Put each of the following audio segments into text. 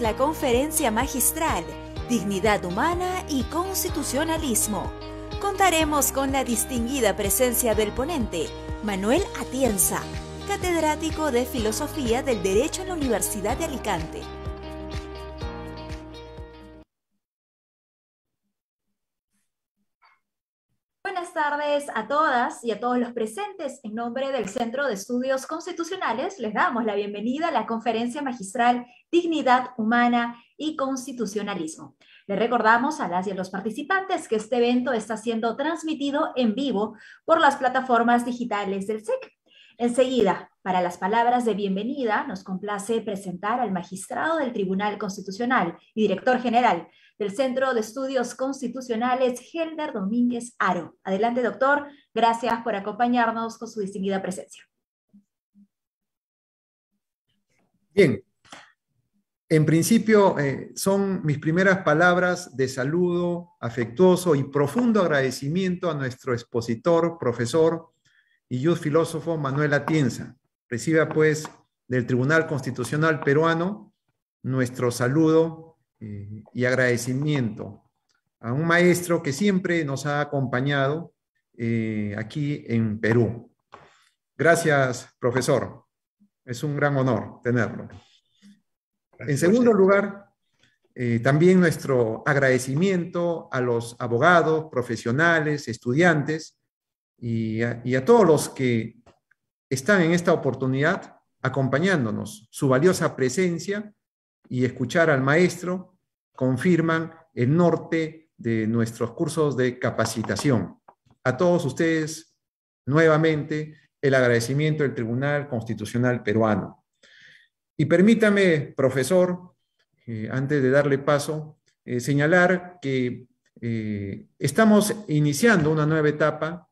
la conferencia magistral Dignidad Humana y Constitucionalismo. Contaremos con la distinguida presencia del ponente, Manuel Atienza, catedrático de Filosofía del Derecho en la Universidad de Alicante. Buenas tardes a todas y a todos los presentes. En nombre del Centro de Estudios Constitucionales, les damos la bienvenida a la conferencia magistral Dignidad Humana y Constitucionalismo. Les recordamos a las y a los participantes que este evento está siendo transmitido en vivo por las plataformas digitales del SEC. Enseguida, para las palabras de bienvenida, nos complace presentar al magistrado del Tribunal Constitucional y director general del Centro de Estudios Constitucionales, Helder Domínguez Aro. Adelante, doctor. Gracias por acompañarnos con su distinguida presencia. Bien. En principio, eh, son mis primeras palabras de saludo afectuoso y profundo agradecimiento a nuestro expositor, profesor, y yo filósofo Manuel Atienza. Reciba pues del Tribunal Constitucional Peruano nuestro saludo eh, y agradecimiento a un maestro que siempre nos ha acompañado eh, aquí en Perú. Gracias, profesor. Es un gran honor tenerlo. En segundo lugar, eh, también nuestro agradecimiento a los abogados, profesionales, estudiantes y a, todos los que están en esta oportunidad acompañándonos. Su valiosa presencia y escuchar al maestro confirman el norte de nuestros cursos de capacitación. A todos ustedes, nuevamente, el agradecimiento del Tribunal Constitucional Peruano. Y permítame, profesor, eh, antes de darle paso, eh, señalar que eh, estamos iniciando una nueva etapa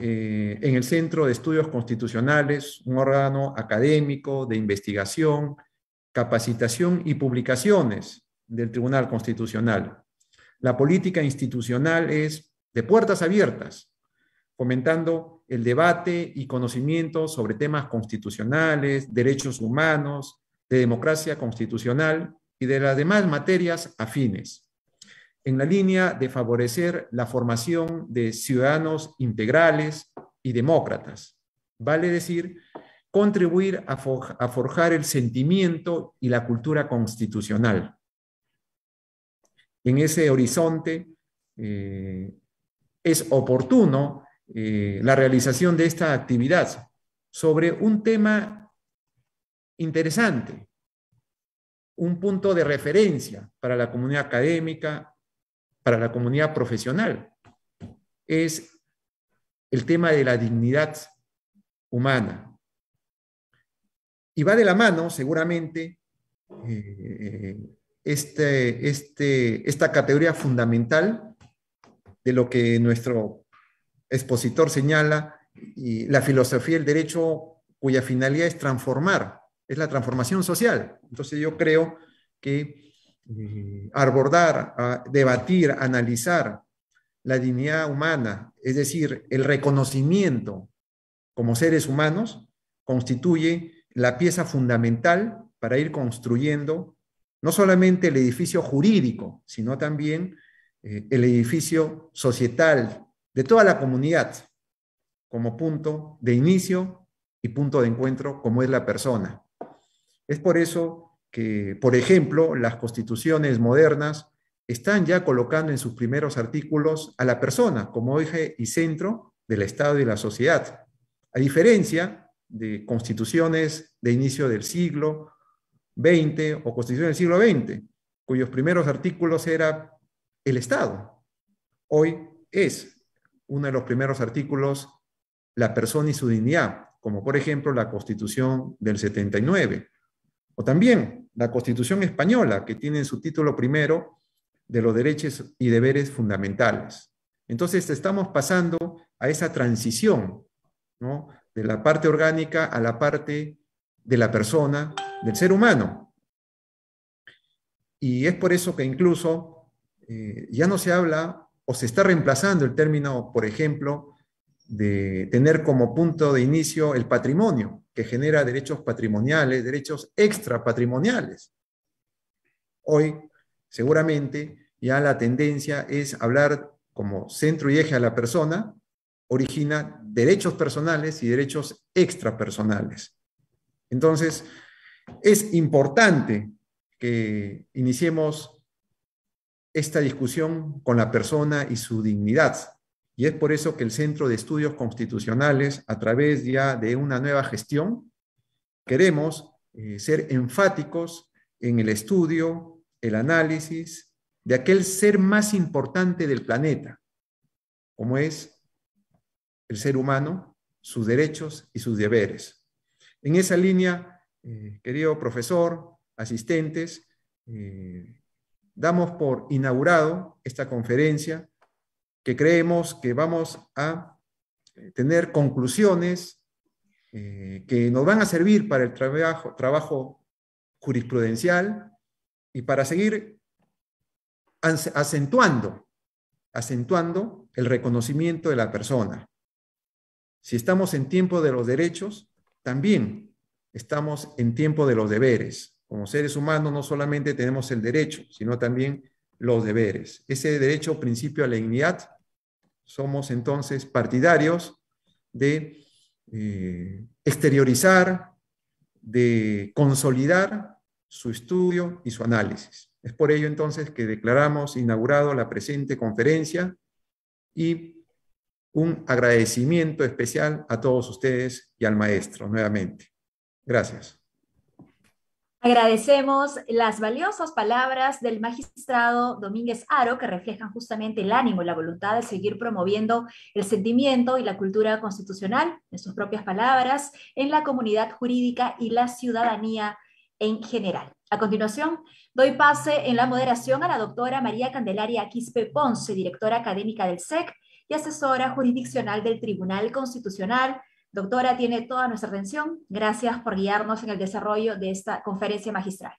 en el Centro de Estudios Constitucionales, un órgano académico de investigación, capacitación y publicaciones del Tribunal Constitucional. La política institucional es de puertas abiertas, fomentando el debate y conocimiento sobre temas constitucionales, derechos humanos, de democracia constitucional y de las demás materias afines en la línea de favorecer la formación de ciudadanos integrales y demócratas. Vale decir, contribuir a, forjar el sentimiento y la cultura constitucional. En ese horizonte eh, es oportuno eh, la realización de esta actividad sobre un tema interesante, un punto de referencia para la comunidad académica, para la comunidad profesional. Es el tema de la dignidad humana. Y va de la mano, seguramente, eh, este, este, esta categoría fundamental de lo que nuestro expositor señala, y la filosofía del derecho cuya finalidad es transformar, es la transformación social. Entonces yo creo que eh, abordar, debatir, analizar la dignidad humana, es decir, el reconocimiento como seres humanos, constituye la pieza fundamental para ir construyendo no solamente el edificio jurídico, sino también eh, el edificio societal de toda la comunidad como punto de inicio y punto de encuentro como es la persona. Es por eso que, por ejemplo, las constituciones modernas están ya colocando en sus primeros artículos a la persona como eje y centro del Estado y la sociedad, a diferencia de constituciones de inicio del siglo XX o constituciones del siglo XX, cuyos primeros artículos era el Estado. Hoy es uno de los primeros artículos la persona y su dignidad, como por ejemplo la Constitución del 79 o también la Constitución española, que tiene en su título primero de los derechos y deberes fundamentales. Entonces estamos pasando a esa transición. De la parte orgánica a la parte de la persona, del ser humano. Y es por eso que incluso eh, ya no se habla o se está reemplazando el término, por ejemplo, de tener como punto de inicio el patrimonio, que genera derechos patrimoniales, derechos extrapatrimoniales. Hoy, seguramente, ya la tendencia es hablar como centro y eje a la persona, origina derechos personales y derechos extrapersonales. Entonces, es importante que iniciemos esta discusión con la persona y su dignidad. Y es por eso que el Centro de Estudios Constitucionales, a través ya de una nueva gestión, queremos eh, ser enfáticos en el estudio, el análisis de aquel ser más importante del planeta, como es el ser humano, sus derechos y sus deberes. En esa línea, eh, querido profesor, asistentes, eh, damos por inaugurado esta conferencia que creemos que vamos a eh, tener conclusiones que nos van a servir para el trabajo, trabajo jurisprudencial y para seguir acentuando, acentuando el reconocimiento de la persona. Si estamos en tiempo de los derechos, también estamos en tiempo de los deberes. Como seres humanos no solamente tenemos el derecho, sino también los deberes. Ese derecho principio a la dignidad, somos entonces partidarios de eh, exteriorizar, de consolidar su estudio y su análisis. Es por ello entonces que declaramos inaugurado la presente conferencia y un agradecimiento especial a todos ustedes y al maestro nuevamente. Gracias. Agradecemos las valiosas palabras del magistrado Domínguez Aro que reflejan justamente el ánimo y la voluntad de seguir promoviendo el sentimiento y la cultura constitucional, en sus propias palabras, en la comunidad jurídica y la ciudadanía en general. A continuación, doy pase en la moderación a la doctora María Candelaria Quispe Ponce, directora académica del SEC y asesora jurisdiccional del Tribunal Constitucional, Doctora, tiene toda nuestra atención. Gracias por guiarnos en el desarrollo de esta conferencia magistral.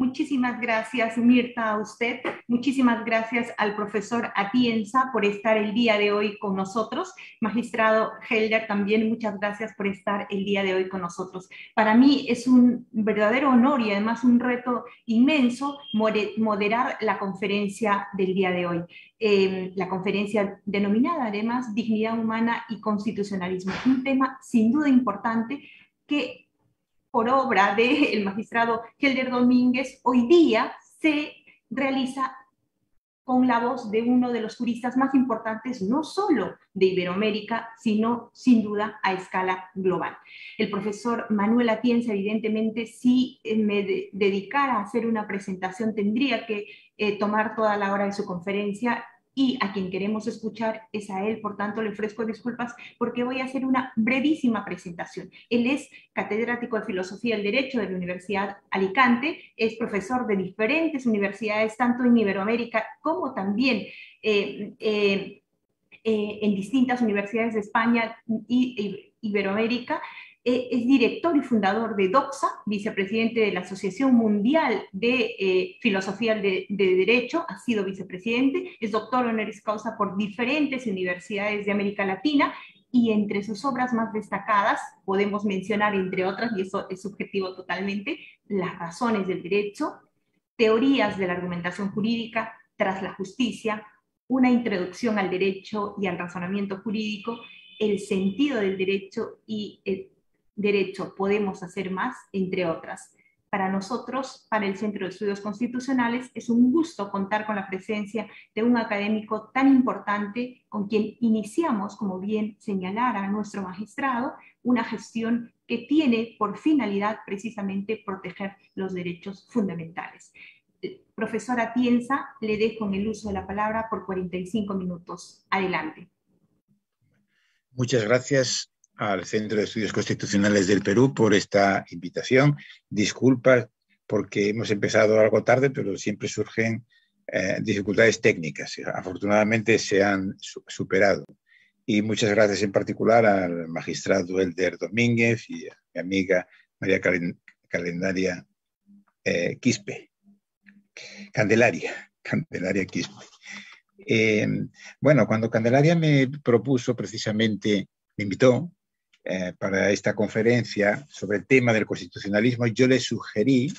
Muchísimas gracias, Mirta, a usted. Muchísimas gracias al profesor Atienza por estar el día de hoy con nosotros. Magistrado Helder, también muchas gracias por estar el día de hoy con nosotros. Para mí es un verdadero honor y además un reto inmenso moderar la conferencia del día de hoy. Em, la conferencia denominada además Dignidad Humana y Constitucionalismo. Un tema sin duda importante que por obra del magistrado Helder Domínguez, hoy día se realiza con la voz de uno de los juristas más importantes, no solo de Iberoamérica, sino sin duda a escala global. El profesor Manuel Atienza, evidentemente, si eh, me dedicara a hacer una presentación, tendría que eh, tomar toda la hora de su conferencia y a quien queremos escuchar es a él, por tanto le ofrezco disculpas porque voy a hacer una brevísima presentación. Él es catedrático de Filosofía del Derecho de la Universidad Alicante, es profesor de diferentes universidades, tanto en Iberoamérica como también eh, eh, eh, en distintas universidades de España y Iberoamérica. Eh, es director y fundador de DOXA, vicepresidente de la Asociación Mundial de eh, Filosofía de, Derecho, ha sido vicepresidente, es doctor honoris causa por diferentes universidades de América Latina y entre sus obras más destacadas podemos mencionar, entre otras, y eso es subjetivo totalmente, Las razones del derecho, Teorías de la argumentación jurídica tras la justicia, una introducción al derecho y al razonamiento jurídico, el sentido del derecho y el derecho podemos hacer más, entre otras. Para nosotros, para el Centro de Estudios Constitucionales, es un gusto contar con la presencia de un académico tan importante con quien iniciamos, como bien señalara nuestro magistrado, una gestión que tiene por finalidad precisamente proteger los derechos fundamentales. Profesora Tienza, le dejo en el uso de la palabra por 45 minutos. Adelante. Muchas gracias, al Centro de Estudios Constitucionales del Perú por esta invitación. Disculpas porque hemos empezado algo tarde, pero siempre surgen eh, dificultades técnicas. Afortunadamente se han superado. Y muchas gracias en particular al magistrado Elder Domínguez y a mi amiga María Calendaria eh, Quispe. Candelaria, Candelaria Quispe. Eh, bueno, cuando Candelaria me propuso precisamente, me invitó eh, para esta conferencia sobre el tema del constitucionalismo, yo le sugerí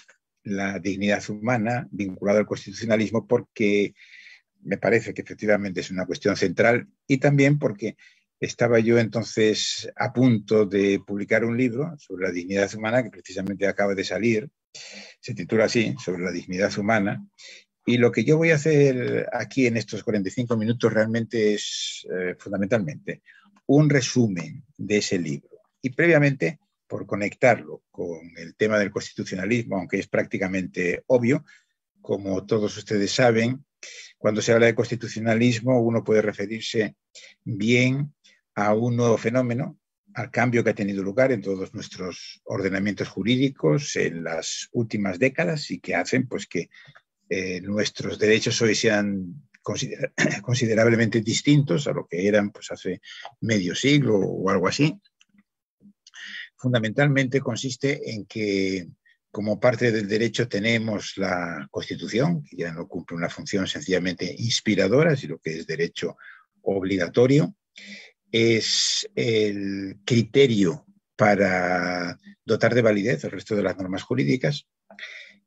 la dignidad humana vinculada al constitucionalismo porque me parece que efectivamente es una cuestión central y también porque estaba yo entonces a punto de publicar un libro sobre la dignidad humana que precisamente acaba de salir, se titula así, sobre la dignidad humana, y lo que yo voy a hacer aquí en estos 45 minutos realmente es eh, fundamentalmente un resumen de ese libro. Y previamente, por conectarlo con el tema del constitucionalismo, aunque es prácticamente obvio, como todos ustedes saben, cuando se habla de constitucionalismo uno puede referirse bien a un nuevo fenómeno, al cambio que ha tenido lugar en todos nuestros ordenamientos jurídicos en las últimas décadas y que hacen pues que eh, nuestros derechos hoy sean considerablemente distintos a lo que eran pues, hace medio siglo o algo así. Fundamentalmente consiste en que como parte del derecho tenemos la Constitución, que ya no cumple una función sencillamente inspiradora, sino que es derecho obligatorio. Es el criterio para dotar de validez el resto de las normas jurídicas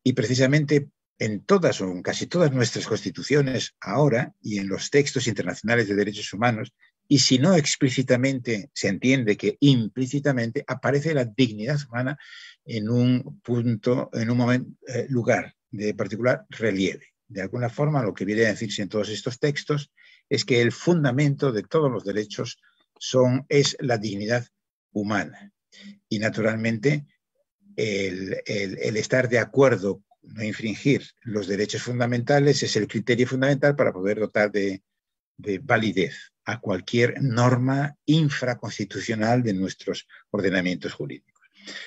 y precisamente en todas o casi todas nuestras constituciones ahora y en los textos internacionales de derechos humanos, y si no explícitamente se entiende que implícitamente aparece la dignidad humana en un punto, en un eh, lugar de particular relieve. De alguna forma, lo que viene a decirse en todos estos textos es que el fundamento de todos los derechos son, es la dignidad humana. Y naturalmente, el, el estar de acuerdo no infringir los derechos fundamentales es el criterio fundamental para poder dotar de, validez a cualquier norma infraconstitucional de nuestros ordenamientos jurídicos.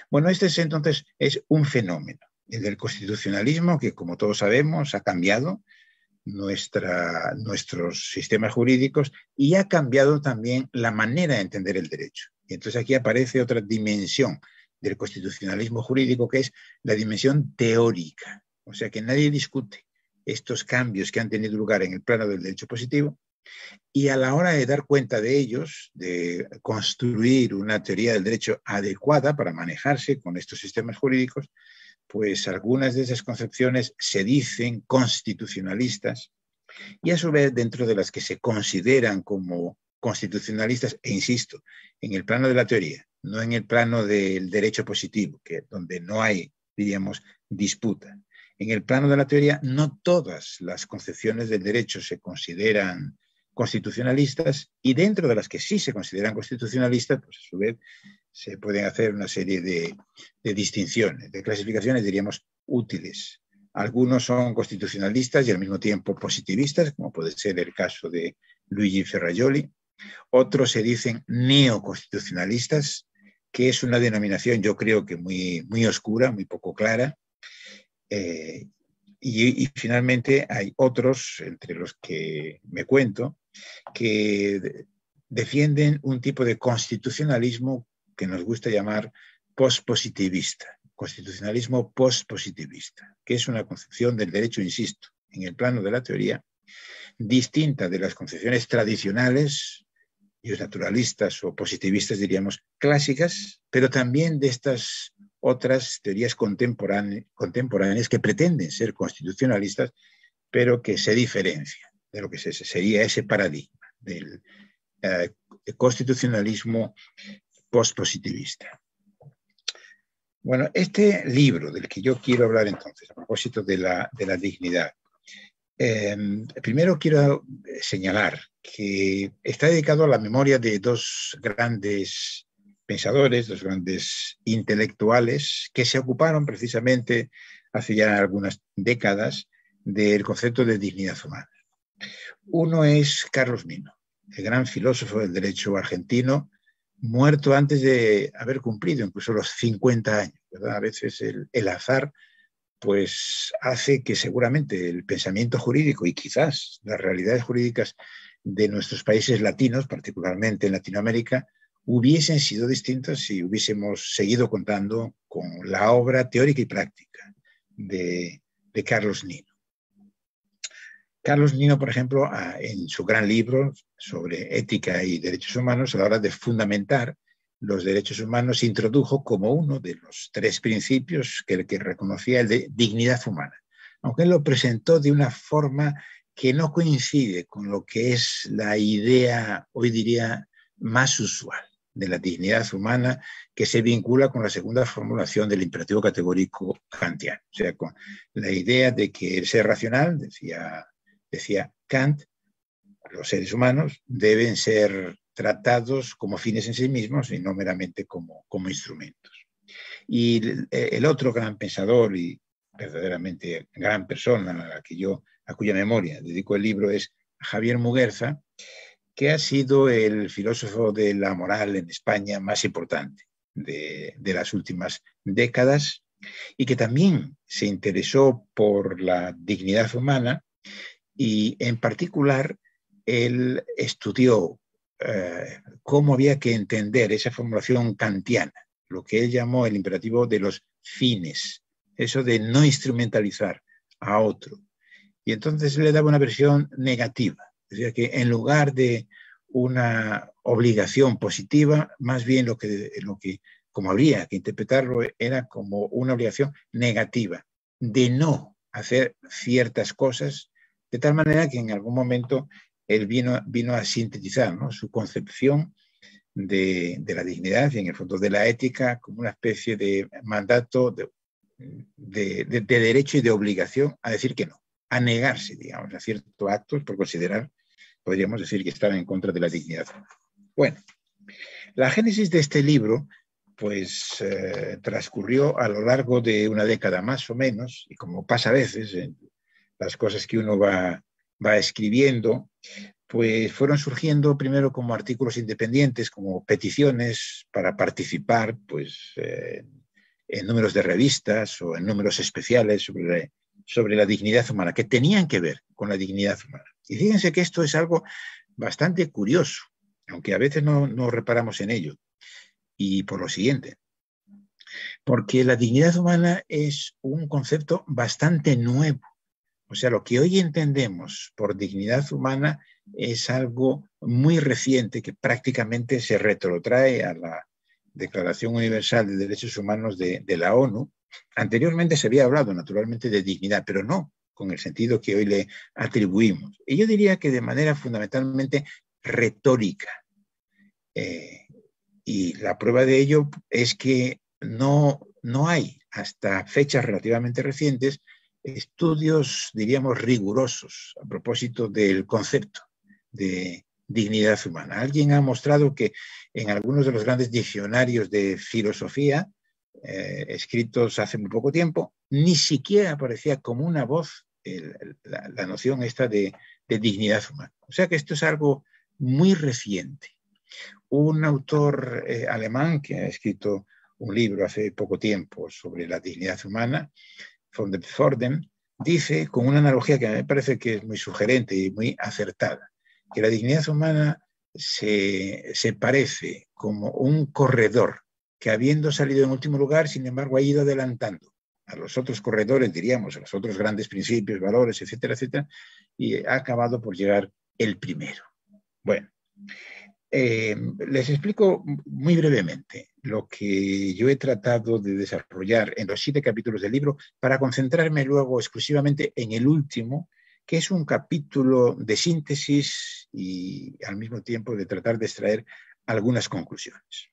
Bueno, este es, entonces es un fenómeno, el del constitucionalismo, que como todos sabemos ha cambiado nuestra, nuestros sistemas jurídicos y ha cambiado también la manera de entender el derecho. Y entonces aquí aparece otra dimensión del constitucionalismo jurídico, que es la dimensión teórica. O sea que nadie discute estos cambios que han tenido lugar en el plano del derecho positivo y a la hora de dar cuenta de ellos, de construir una teoría del derecho adecuada para manejarse con estos sistemas jurídicos, pues algunas de esas concepciones se dicen constitucionalistas y a su vez dentro de las que se consideran como constitucionalistas, e insisto, en el plano de la teoría, no en el plano del derecho positivo, que donde no hay, diríamos, disputa. En el plano de la teoría, no todas las concepciones del derecho se consideran constitucionalistas y dentro de las que sí se consideran constitucionalistas, pues a su vez se pueden hacer una serie de, de distinciones, de clasificaciones, diríamos, útiles. Algunos son constitucionalistas y al mismo tiempo positivistas, como puede ser el caso de Luigi Ferrajoli. Otros se dicen neoconstitucionalistas, que es una denominación yo creo que muy, muy oscura, muy poco clara. Eh, y, finalmente hay otros, entre los que me cuento, que defienden un tipo de constitucionalismo que nos gusta llamar postpositivista, constitucionalismo postpositivista, que es una concepción del derecho, insisto, en el plano de la teoría, distinta de las concepciones tradicionales naturalistas o positivistas, diríamos, clásicas, pero también de estas otras teorías contemporáneas, que pretenden ser constitucionalistas, pero que se diferencian de lo que sería ese paradigma del eh, constitucionalismo postpositivista. Bueno, este libro del que yo quiero hablar entonces, a propósito de la, de la dignidad, Em, primero quiero señalar que está dedicado a la memoria de dos grandes pensadores, dos grandes intelectuales que se ocuparon precisamente hace ya algunas décadas del concepto de dignidad humana. Uno es Carlos Nino, el gran filósofo del derecho argentino, muerto antes de haber cumplido incluso los 50 años. A veces el azar pues hace que seguramente el pensamiento jurídico y quizás las realidades jurídicas de nuestros países latinos, particularmente en Latinoamérica, hubiesen sido distintas si hubiésemos seguido contando con la obra teórica y práctica de, Carlos Nino. Carlos Nino, por ejemplo, en su gran libro sobre ética y derechos humanos, a la hora de fundamentar los derechos humanos introdujo como uno de los tres principios que, que reconocía el de dignidad humana, aunque él lo presentó de una forma que no coincide con lo que es la idea, hoy diría, más usual de la dignidad humana que se vincula con la segunda formulación del imperativo categórico kantiano, o sea, con la idea de que el ser racional, decía, decía Kant, los seres humanos deben ser tratados como fines en sí mismos y no meramente como, como instrumentos. Y el, otro gran pensador y verdaderamente gran persona a, que yo, a cuya memoria dedico el libro es Javier Muguerza, que ha sido el filósofo de la moral en España más importante de, las últimas décadas y que también se interesó por la dignidad humana y en particular él estudió eh, cómo había que entender esa formulación kantiana, lo que él llamó el imperativo de los fines, eso de no instrumentalizar a otro. Y entonces le daba una versión negativa es decir, que en lugar de una obligación positiva, más bien lo que, lo que, como habría que interpretarlo, era como una obligación negativa, de no hacer ciertas cosas, de tal manera que en algún momento él vino, vino a sintetizar su concepción de, la dignidad y en el fondo de la ética como una especie de mandato de, de, derecho y de obligación a decir que no, a negarse, digamos, a ciertos actos por considerar podríamos decir que estaba en contra de la dignidad. Bueno, la génesis de este libro pues eh, transcurrió a lo largo de una década más o menos, y como pasa a veces las cosas que uno va, va escribiendo, pues fueron surgiendo primero como artículos independientes, como peticiones para participar pues, eh, en números de revistas o en números especiales sobre, sobre la dignidad humana, que tenían que ver con la dignidad humana. Y fíjense que esto es algo bastante curioso, aunque a veces no, no reparamos en ello. Y por lo siguiente, porque la dignidad humana es un concepto bastante nuevo. O sea, lo que hoy entendemos por dignidad humana es algo muy reciente que prácticamente se retrotrae a la Declaración Universal de Derechos Humanos de, la ONU. Anteriormente se había hablado naturalmente de dignidad, pero no con el sentido que hoy le atribuimos. Y yo diría que de manera fundamentalmente retórica. Eh, y la prueba de ello es que no, no hay, hasta fechas relativamente recientes, estudios, diríamos, rigurosos a propósito del concepto de dignidad humana. Alguien ha mostrado que en algunos de los grandes diccionarios de filosofía, eh, escritos hace muy poco tiempo, ni siquiera aparecía como una voz la, noción esta de, dignidad humana. O sea que esto es algo muy reciente. Un autor eh, alemán que ha escrito un libro hace poco tiempo sobre la dignidad humana, der Forden, dice con una analogía que me parece que es muy sugerente y muy acertada, que la dignidad humana se, se parece como un corredor que habiendo salido en último lugar, sin embargo, ha ido adelantando a los otros corredores, diríamos, a los otros grandes principios, valores, etcétera, etcétera, y ha acabado por llegar el primero. Bueno, eh, les explico muy brevemente lo que yo he tratado de desarrollar en los siete capítulos del libro para concentrarme luego exclusivamente en el último, que es un capítulo de síntesis y al mismo tiempo de tratar de extraer algunas conclusiones.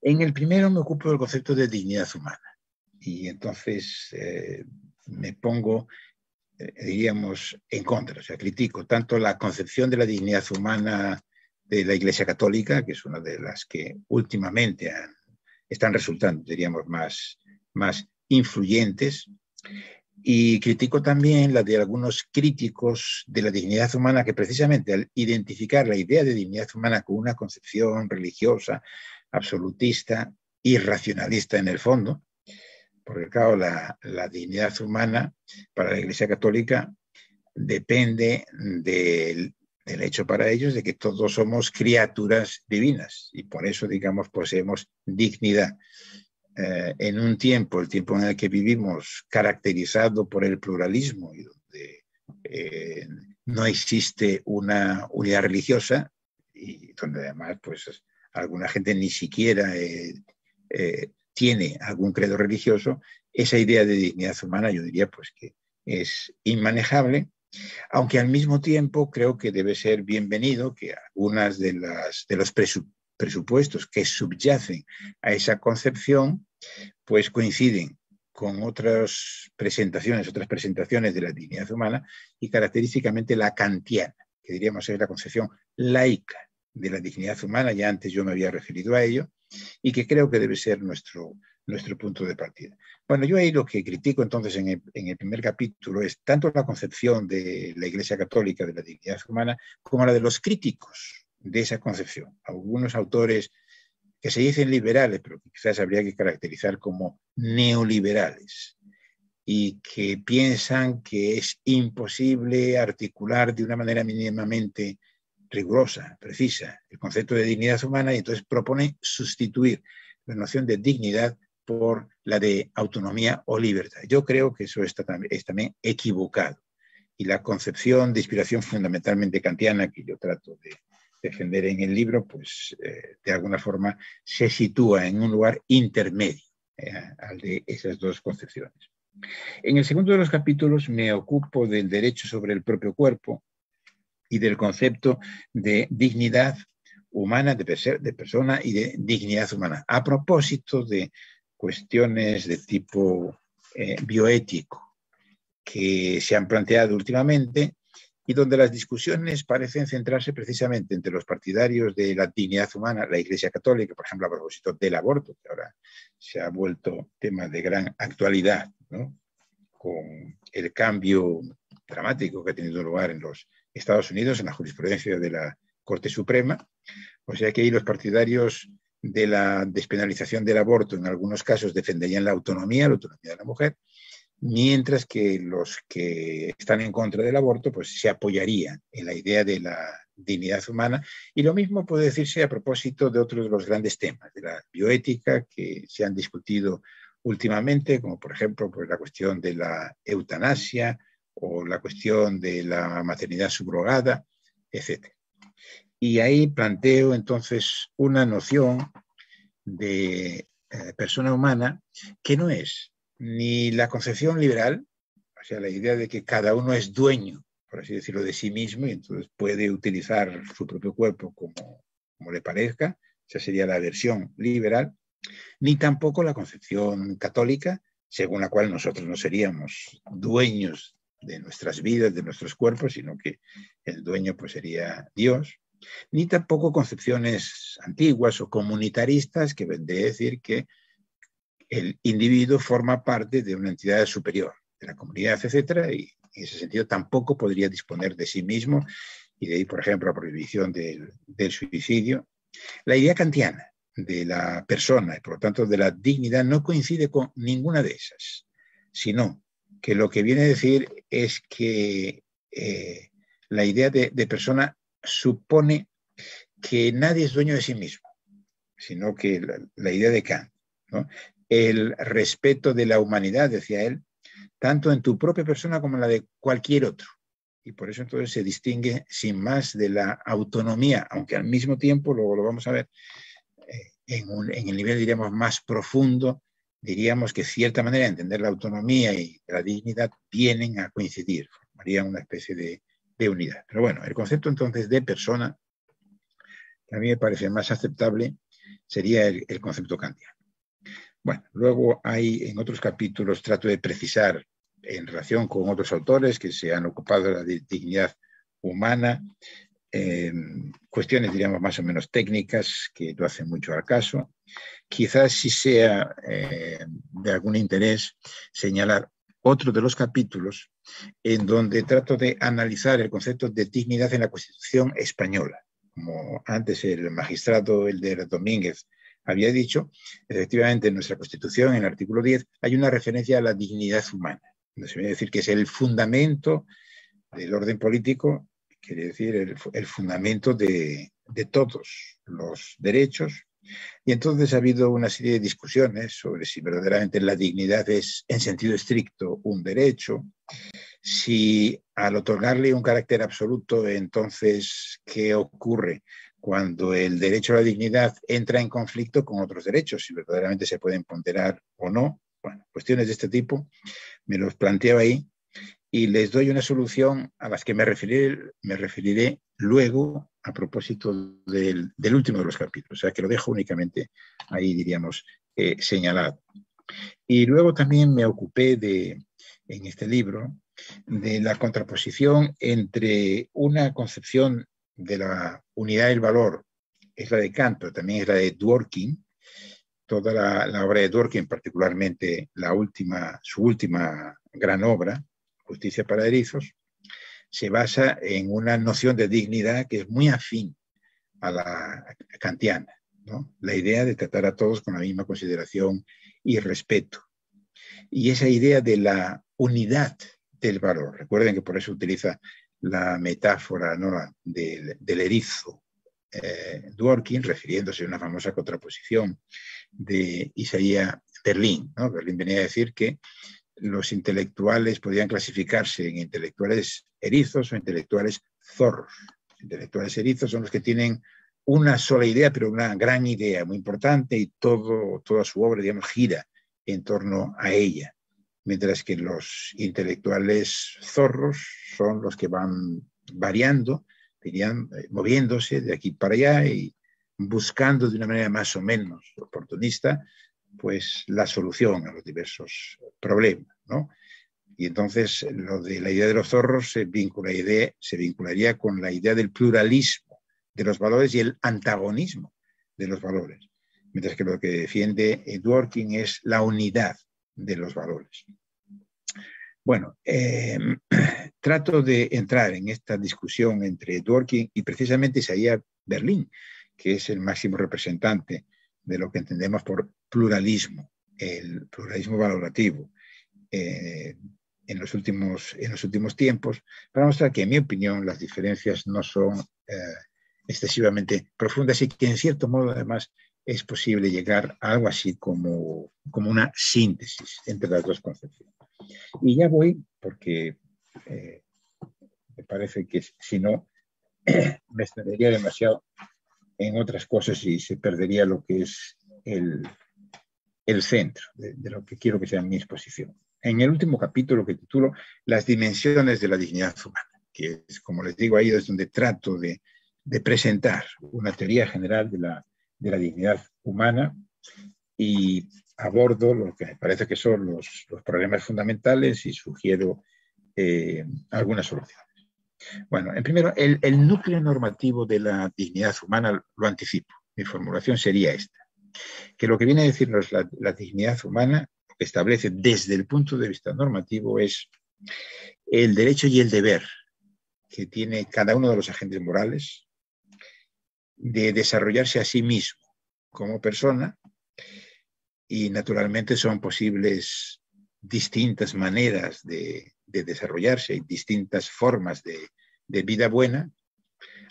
En el primero me ocupo del concepto de dignidad humana y entonces eh, me pongo, eh, diríamos, en contra, o sea, critico tanto la concepción de la dignidad humana de la Iglesia Católica, que es una de las que últimamente están resultando, diríamos, más, más influyentes, y critico también la de algunos críticos de la dignidad humana que precisamente al identificar la idea de dignidad humana con una concepción religiosa, absolutista y racionalista en el fondo, porque claro, la, dignidad humana para la Iglesia Católica depende del, hecho para ellos de que todos somos criaturas divinas y por eso, digamos, poseemos dignidad. Eh, en un tiempo, el tiempo en el que vivimos, caracterizado por el pluralismo y donde eh, no existe una unidad religiosa y donde además pues, alguna gente ni siquiera eh, tiene algún credo religioso, esa idea de dignidad humana yo diría pues que es inmanejable, aunque al mismo tiempo creo que debe ser bienvenido que algunas de, los presupuestos que subyacen a esa concepción pues coinciden con otras presentaciones, otras presentaciones de la dignidad humana y característicamente la kantiana, que diríamos es la concepción laica de la dignidad humana, ya antes yo me había referido a ello, y que creo que debe ser nuestro, nuestro punto de partida. Bueno, yo ahí lo que critico entonces en el, en el, primer capítulo es tanto la concepción de la Iglesia Católica de la dignidad humana como la de los críticos de esa concepción. Algunos autores que se dicen liberales, pero que quizás habría que caracterizar como neoliberales, y que piensan que es imposible articular de una manera mínimamente rigurosa, precisa, el concepto de dignidad humana y entonces propone sustituir la noción de dignidad por la de autonomía o libertad. Yo creo que eso está, es también equivocado. Y la concepción de inspiración fundamentalmente kantiana que yo trato de defender en el libro, pues eh, de alguna forma se sitúa en un lugar intermedio eh, al de esas dos concepciones. En el segundo de los capítulos me ocupo del derecho sobre el propio cuerpo y del concepto de dignidad humana, de, persona y de dignidad humana, a propósito de cuestiones de tipo eh, bioético que se han planteado últimamente y donde las discusiones parecen centrarse precisamente entre los partidarios de la dignidad humana, la Iglesia Católica, por ejemplo, a propósito del aborto, que ahora se ha vuelto tema de gran actualidad, ¿no? con el cambio dramático que ha tenido lugar en los Estados Unidos, en la jurisprudencia de la Corte Suprema. O sea que ahí los partidarios de la despenalización del aborto en algunos casos defenderían la autonomía, la autonomía de la mujer, mientras que los que están en contra del aborto pues se apoyarían en la idea de la dignidad humana y lo mismo puede decirse a propósito de otros de los grandes temas de la bioética que se han discutido últimamente, como por ejemplo pues, la cuestión de la eutanasia o la cuestión de la maternidad subrogada, etc. Y ahí planteo entonces una noción de eh, persona humana que no es ni la concepción liberal, o sea, la idea de que cada uno es dueño, por así decirlo, de sí mismo y entonces puede utilizar su propio cuerpo como, como le parezca, esa sería la versión liberal, ni tampoco la concepción católica, según la cual nosotros no seríamos dueños de nuestras vidas, de nuestros cuerpos, sino que el dueño pues sería Dios, ni tampoco concepciones antiguas o comunitaristas que de decir que el individuo forma parte de una entidad superior, de la comunidad, etcétera, y en ese sentido tampoco podría disponer de sí mismo, y de ahí, por ejemplo, la prohibición del, del suicidio. La idea kantiana de la persona y, por lo tanto, de la dignidad no coincide con ninguna de esas, sino que lo que viene a decir es que eh, la idea de, de, persona supone que nadie es dueño de sí mismo, sino que la, idea de Kant, el respeto de la humanidad, decía él, tanto en tu propia persona como en la de cualquier otro. Y por eso entonces se distingue sin más de la autonomía, aunque al mismo tiempo, luego lo vamos a ver, eh, en, en, el nivel, diríamos, más profundo, diríamos que cierta manera de entender la autonomía y la dignidad vienen a coincidir, formarían una especie de, de unidad. Pero bueno, el concepto entonces de persona, que a mí me parece más aceptable, sería el, concepto kantiano. Bueno, luego hay en otros capítulos, trato de precisar en relación con otros autores que se han ocupado de la dignidad humana, eh, cuestiones, diríamos, más o menos técnicas que no hacen mucho al caso. Quizás sí sea eh, de algún interés señalar otro de los capítulos en donde trato de analizar el concepto de dignidad en la Constitución española. Como antes el magistrado Elder Domínguez había dicho, efectivamente en nuestra Constitución, en el artículo 10, hay una referencia a la dignidad humana. Se viene a decir que es el fundamento del orden político, quiere decir el, el fundamento de, de, todos los derechos. Y entonces ha habido una serie de discusiones sobre si verdaderamente la dignidad es en sentido estricto un derecho, si al otorgarle un carácter absoluto, entonces, ¿qué ocurre cuando el derecho a la dignidad entra en conflicto con otros derechos, si verdaderamente se pueden ponderar o no. Bueno, cuestiones de este tipo me los planteo ahí y les doy una solución a las que me referiré, me referiré luego a propósito del, último de los capítulos, o sea que lo dejo únicamente ahí, diríamos, eh, señalado. Y luego también me ocupé de, en este libro de la contraposición entre una concepción de la unidad del valor, es la de Kant, pero también es la de Dworkin, toda la, obra de Dworkin, particularmente la última, su última gran obra, Justicia para Erizos, se basa en una noción de dignidad que es muy afín a la kantiana, la idea de tratar a todos con la misma consideración y respeto. Y esa idea de la unidad del valor, recuerden que por eso utiliza la metáfora ¿no? del, erizo eh, Dworkin, refiriéndose a una famosa contraposición de Isaías Berlín. ¿no? Berlín venía a decir que los intelectuales podían clasificarse en intelectuales erizos o intelectuales zorros. intelectuales erizos son los que tienen una sola idea, pero una gran idea muy importante y todo, toda su obra, digamos, gira en torno a ella mientras que los intelectuales zorros son los que van variando, eh, moviéndose de aquí para allá y buscando de una manera más o menos oportunista, pues la solución a los diversos problemas, Y entonces lo de la idea de los zorros se, vincula, se vincularía con la idea del pluralismo de los valores y el antagonismo de los valores, mientras que lo que defiende Dworkin es la unidad de los valores. Bueno, em, trato de entrar en esta discusión entre Dworkin y precisamente Isaías Berlín, que es el máximo representante de lo que entendemos por pluralismo, el pluralismo valorativo. Eh, en, los últimos, en los últimos tiempos, para mostrar que, en mi opinión, las diferencias no son eh, excesivamente profundas y que, en cierto modo, además, es posible llegar a algo así como, como una síntesis entre las dos concepciones. Y ya voy, porque eh, me parece que si no, me extendería demasiado en otras cosas y se perdería lo que es el, el centro de, lo que quiero que sea mi exposición. En el último capítulo que titulo Las dimensiones de la dignidad humana, que es, como les digo, ahí es donde trato de, presentar una teoría general de la, dignidad humana y abordo lo que me parece que son los, problemas fundamentales y sugiero eh, algunas soluciones. Bueno, en primero, el, núcleo normativo de la dignidad humana lo anticipo. Mi formulación sería esta, que lo que viene a decirnos la, dignidad humana, establece desde el punto de vista normativo es el derecho y el deber que tiene cada uno de los agentes morales de desarrollarse a sí mismo como persona y naturalmente son posibles distintas maneras de, desarrollarse, distintas formas de, vida buena,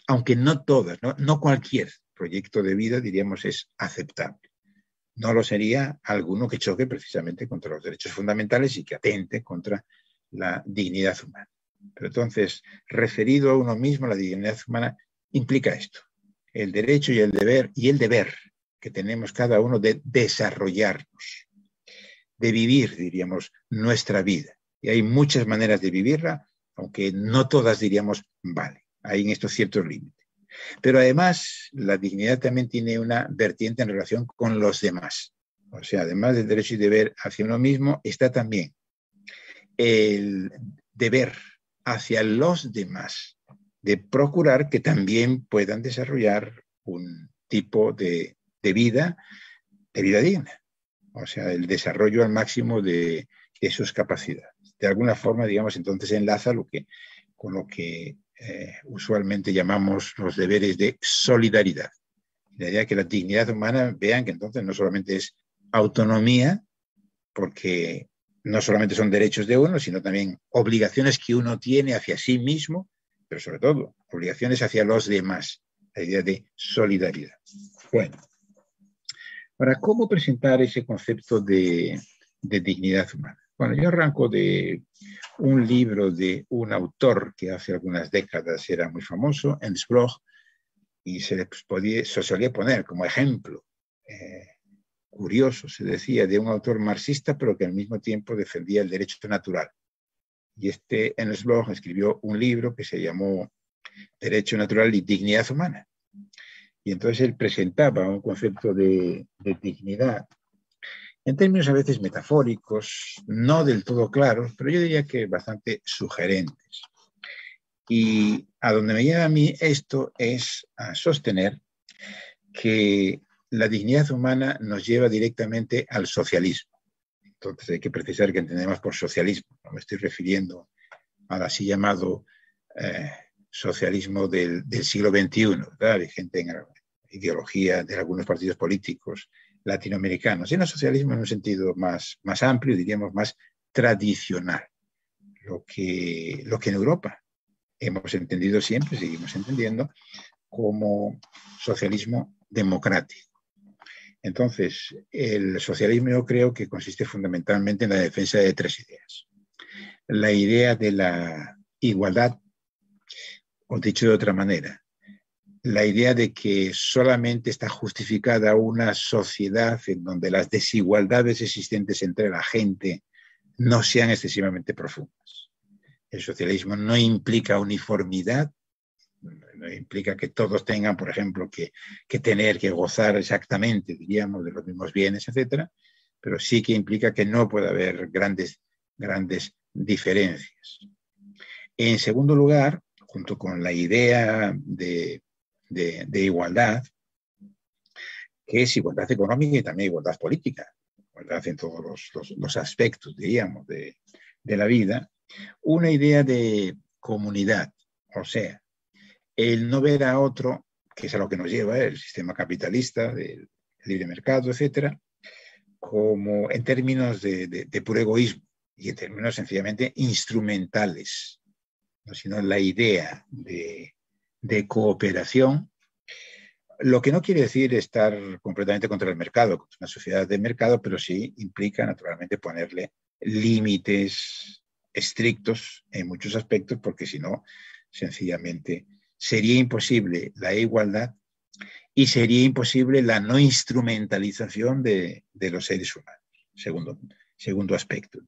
aunque no todas, ¿no? cualquier proyecto de vida, diríamos, es aceptable. No lo sería alguno que choque precisamente contra los derechos fundamentales y que atente contra la dignidad humana. Pero entonces, referido a uno mismo, la dignidad humana implica esto, el derecho y el deber, y el deber que tenemos cada uno de desarrollarnos, de vivir, diríamos, nuestra vida. Y hay muchas maneras de vivirla, aunque no todas diríamos, vale, hay en esto ciertos límites. Pero además, la dignidad también tiene una vertiente en relación con los demás. O sea, además del derecho y deber hacia uno mismo, está también el deber hacia los demás, de procurar que también puedan desarrollar un tipo de de vida, de vida digna. O sea, el desarrollo al máximo de, sus capacidades. De alguna forma, digamos, entonces enlaza lo que, con lo que eh, usualmente llamamos los deberes de solidaridad. La idea de que la dignidad humana, vean que entonces no solamente es autonomía, porque no solamente son derechos de uno, sino también obligaciones que uno tiene hacia sí mismo, pero sobre todo obligaciones hacia los demás, la idea de solidaridad. Bueno, para cómo presentar ese concepto de, dignidad humana. Bueno, yo arranco de un libro de un autor que hace algunas décadas era muy famoso, Ernst Bloch, y se, podía, solía poner como ejemplo eh, curioso, se decía, de un autor marxista, pero que al mismo tiempo defendía el derecho natural. Y este Ernst Bloch escribió un libro que se llamó Derecho Natural y Dignidad Humana. Y entonces él presentaba un concepto de, de dignidad en términos a veces metafóricos, no del todo claros, pero yo diría que bastante sugerentes. Y a donde me lleva a mí esto es a sostener que la dignidad humana nos lleva directamente al socialismo. Entonces hay que precisar que entendemos por socialismo. No me estoy refiriendo al así llamado eh, socialismo del, siglo XXI, ¿verdad? vigente en la ideología de algunos partidos políticos latinoamericanos, sino socialismo en un sentido más, más amplio, diríamos más tradicional, lo que, lo que en Europa hemos entendido siempre, seguimos entendiendo, como socialismo democrático. Entonces, el socialismo yo creo que consiste fundamentalmente en la defensa de tres ideas. La idea de la igualdad, o dicho de otra manera, la idea de que solamente está justificada una sociedad en donde las desigualdades existentes entre la gente no sean excesivamente profundas. El socialismo no implica uniformidad, no implica que todos tengan, por ejemplo, que, tener, que gozar exactamente, diríamos, de los mismos bienes, etcétera, pero sí que implica que no puede haber grandes, grandes diferencias. En segundo lugar, junto con la idea de, igualdad, que es igualdad económica y también igualdad política, igualdad en todos los, aspectos, diríamos, de, de la vida, una idea de comunidad, o sea, el no ver a otro, que es a lo que nos lleva el sistema capitalista, del libre mercado, etcétera, como en términos de, puro egoísmo y en términos sencillamente instrumentales, sino la idea de, cooperación, lo que no quiere decir estar completamente contra el mercado, contra una sociedad de mercado, pero sí implica naturalmente ponerle límites estrictos en muchos aspectos, porque si no, sencillamente sería imposible la igualdad y sería imposible la no instrumentalización de, los seres humanos, segundo, segundo aspecto.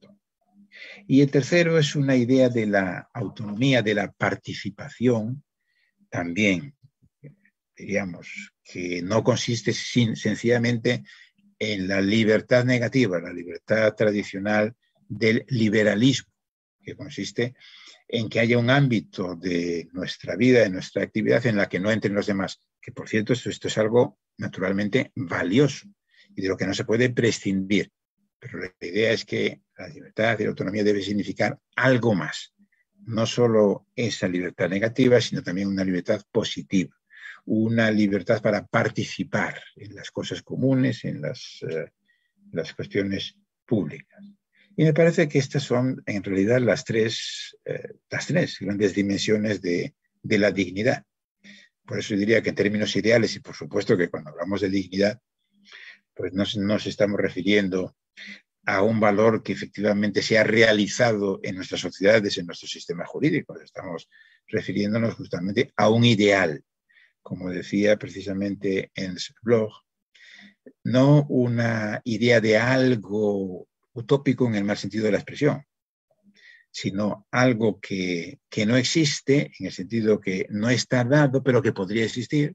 Y el tercero es una idea de la autonomía, de la participación, también, diríamos, que no consiste sencillamente en la libertad negativa, la libertad tradicional del liberalismo, que consiste en que haya un ámbito de nuestra vida, de nuestra actividad en la que no entren los demás. Que por cierto, esto, es algo naturalmente valioso y de lo que no se puede prescindir. Pero la idea es que la libertad y la autonomía debe significar algo más. No solo esa libertad negativa, sino también una libertad positiva. Una libertad para participar en las cosas comunes, en las, eh, las cuestiones públicas. Y me parece que estas son en realidad las tres, eh, las tres grandes dimensiones de, de, la dignidad. Por eso diría que en términos ideales, y por supuesto que cuando hablamos de dignidad, pues no nos estamos refiriendo a un valor que efectivamente se ha realizado en nuestras sociedades, en nuestro sistema jurídico. Estamos refiriéndonos justamente a un ideal, como decía precisamente en su blog, no una idea de algo utópico en el mal sentido de la expresión, sino algo que, no existe en el sentido que no está dado, pero que podría existir.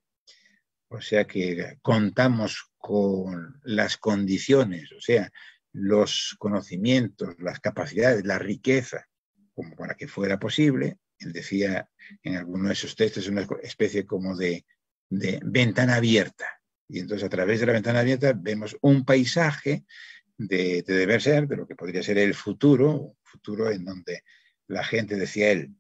O sea que contamos con las condiciones, o sea, los conocimientos, las capacidades, la riqueza, como para que fuera posible. Él decía en alguno de esos textos una especie como de, de ventana abierta. Y entonces a través de la ventana abierta vemos un paisaje de, deber ser, de lo que podría ser el futuro, un futuro en donde la gente, decía él,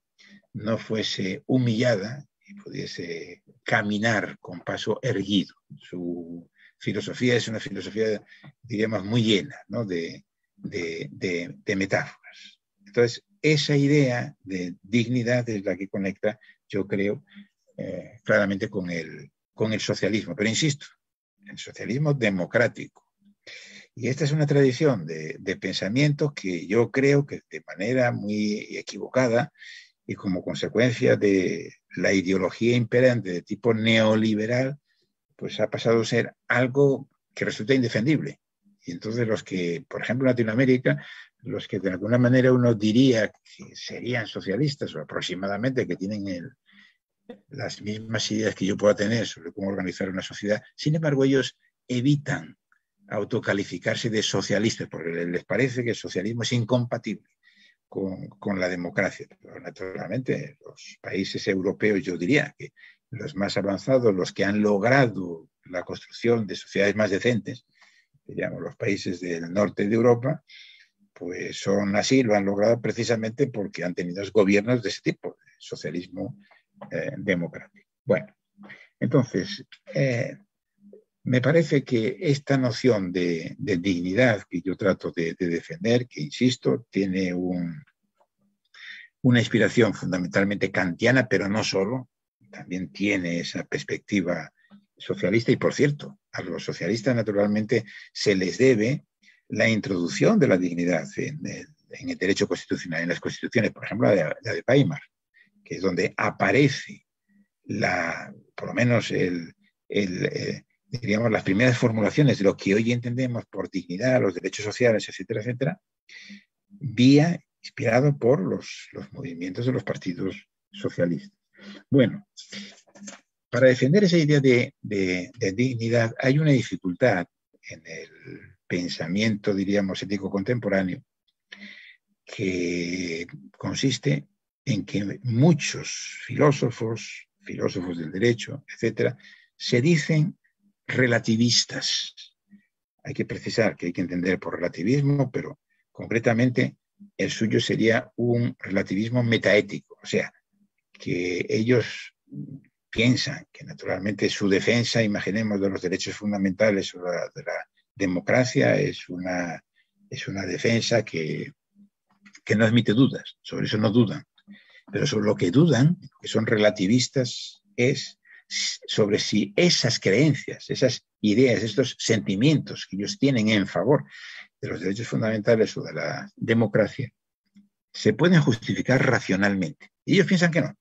no fuese humillada y pudiese caminar con paso erguido. Su filosofía es una filosofía, diríamos, muy llena de, metáforas. Entonces, esa idea de dignidad es la que conecta, yo creo, eh, claramente con el, con el socialismo. Pero insisto, el socialismo democrático, y esta es una tradición de, pensamiento que yo creo que de manera muy equivocada y como consecuencia de la ideología imperante de tipo neoliberal, pues ha pasado a ser algo que resulta indefendible. Y entonces los que, por ejemplo, en Latinoamérica, los que de alguna manera uno diría que serían socialistas o aproximadamente que tienen las mismas ideas que yo pueda tener sobre cómo organizar una sociedad, sin embargo ellos evitan autocalificarse de socialistas porque les parece que el socialismo es incompatible con, la democracia. Naturalmente los países europeos, yo diría que los más avanzados, los que han logrado la construcción de sociedades más decentes, digamos los países del norte de Europa, pues son así, lo han logrado precisamente porque han tenido gobiernos de ese tipo, de socialismo eh, democrático. Bueno, entonces, eh, me parece que esta noción de, dignidad que yo trato de, defender, que insisto, tiene una inspiración fundamentalmente kantiana, pero no solo, también tiene esa perspectiva socialista y, por cierto, a los socialistas naturalmente se les debe la introducción de la dignidad en el, derecho constitucional, en las constituciones, por ejemplo, la de, Weimar, que es donde aparece la, por lo menos el, eh, diríamos, las primeras formulaciones de lo que hoy entendemos por dignidad, los derechos sociales, etcétera, etcétera, vía inspirado por los movimientos de los partidos socialistas. Bueno, para defender esa idea de, dignidad hay una dificultad en el pensamiento, diríamos, ético contemporáneo, que consiste en que muchos filósofos, filósofos del derecho, etcétera, se dicen relativistas. Hay que precisar que hay que entender por relativismo, pero concretamente el suyo sería un relativismo metaético, o sea, que ellos piensan que naturalmente su defensa, imaginemos, de los derechos fundamentales o de la democracia es una, es una defensa que, que no admite dudas, sobre eso no dudan, pero sobre lo que dudan, que son relativistas, es sobre si esas creencias, esas ideas, estos sentimientos que ellos tienen en favor de los derechos fundamentales o de la democracia, se pueden justificar racionalmente. Y ellos piensan que no.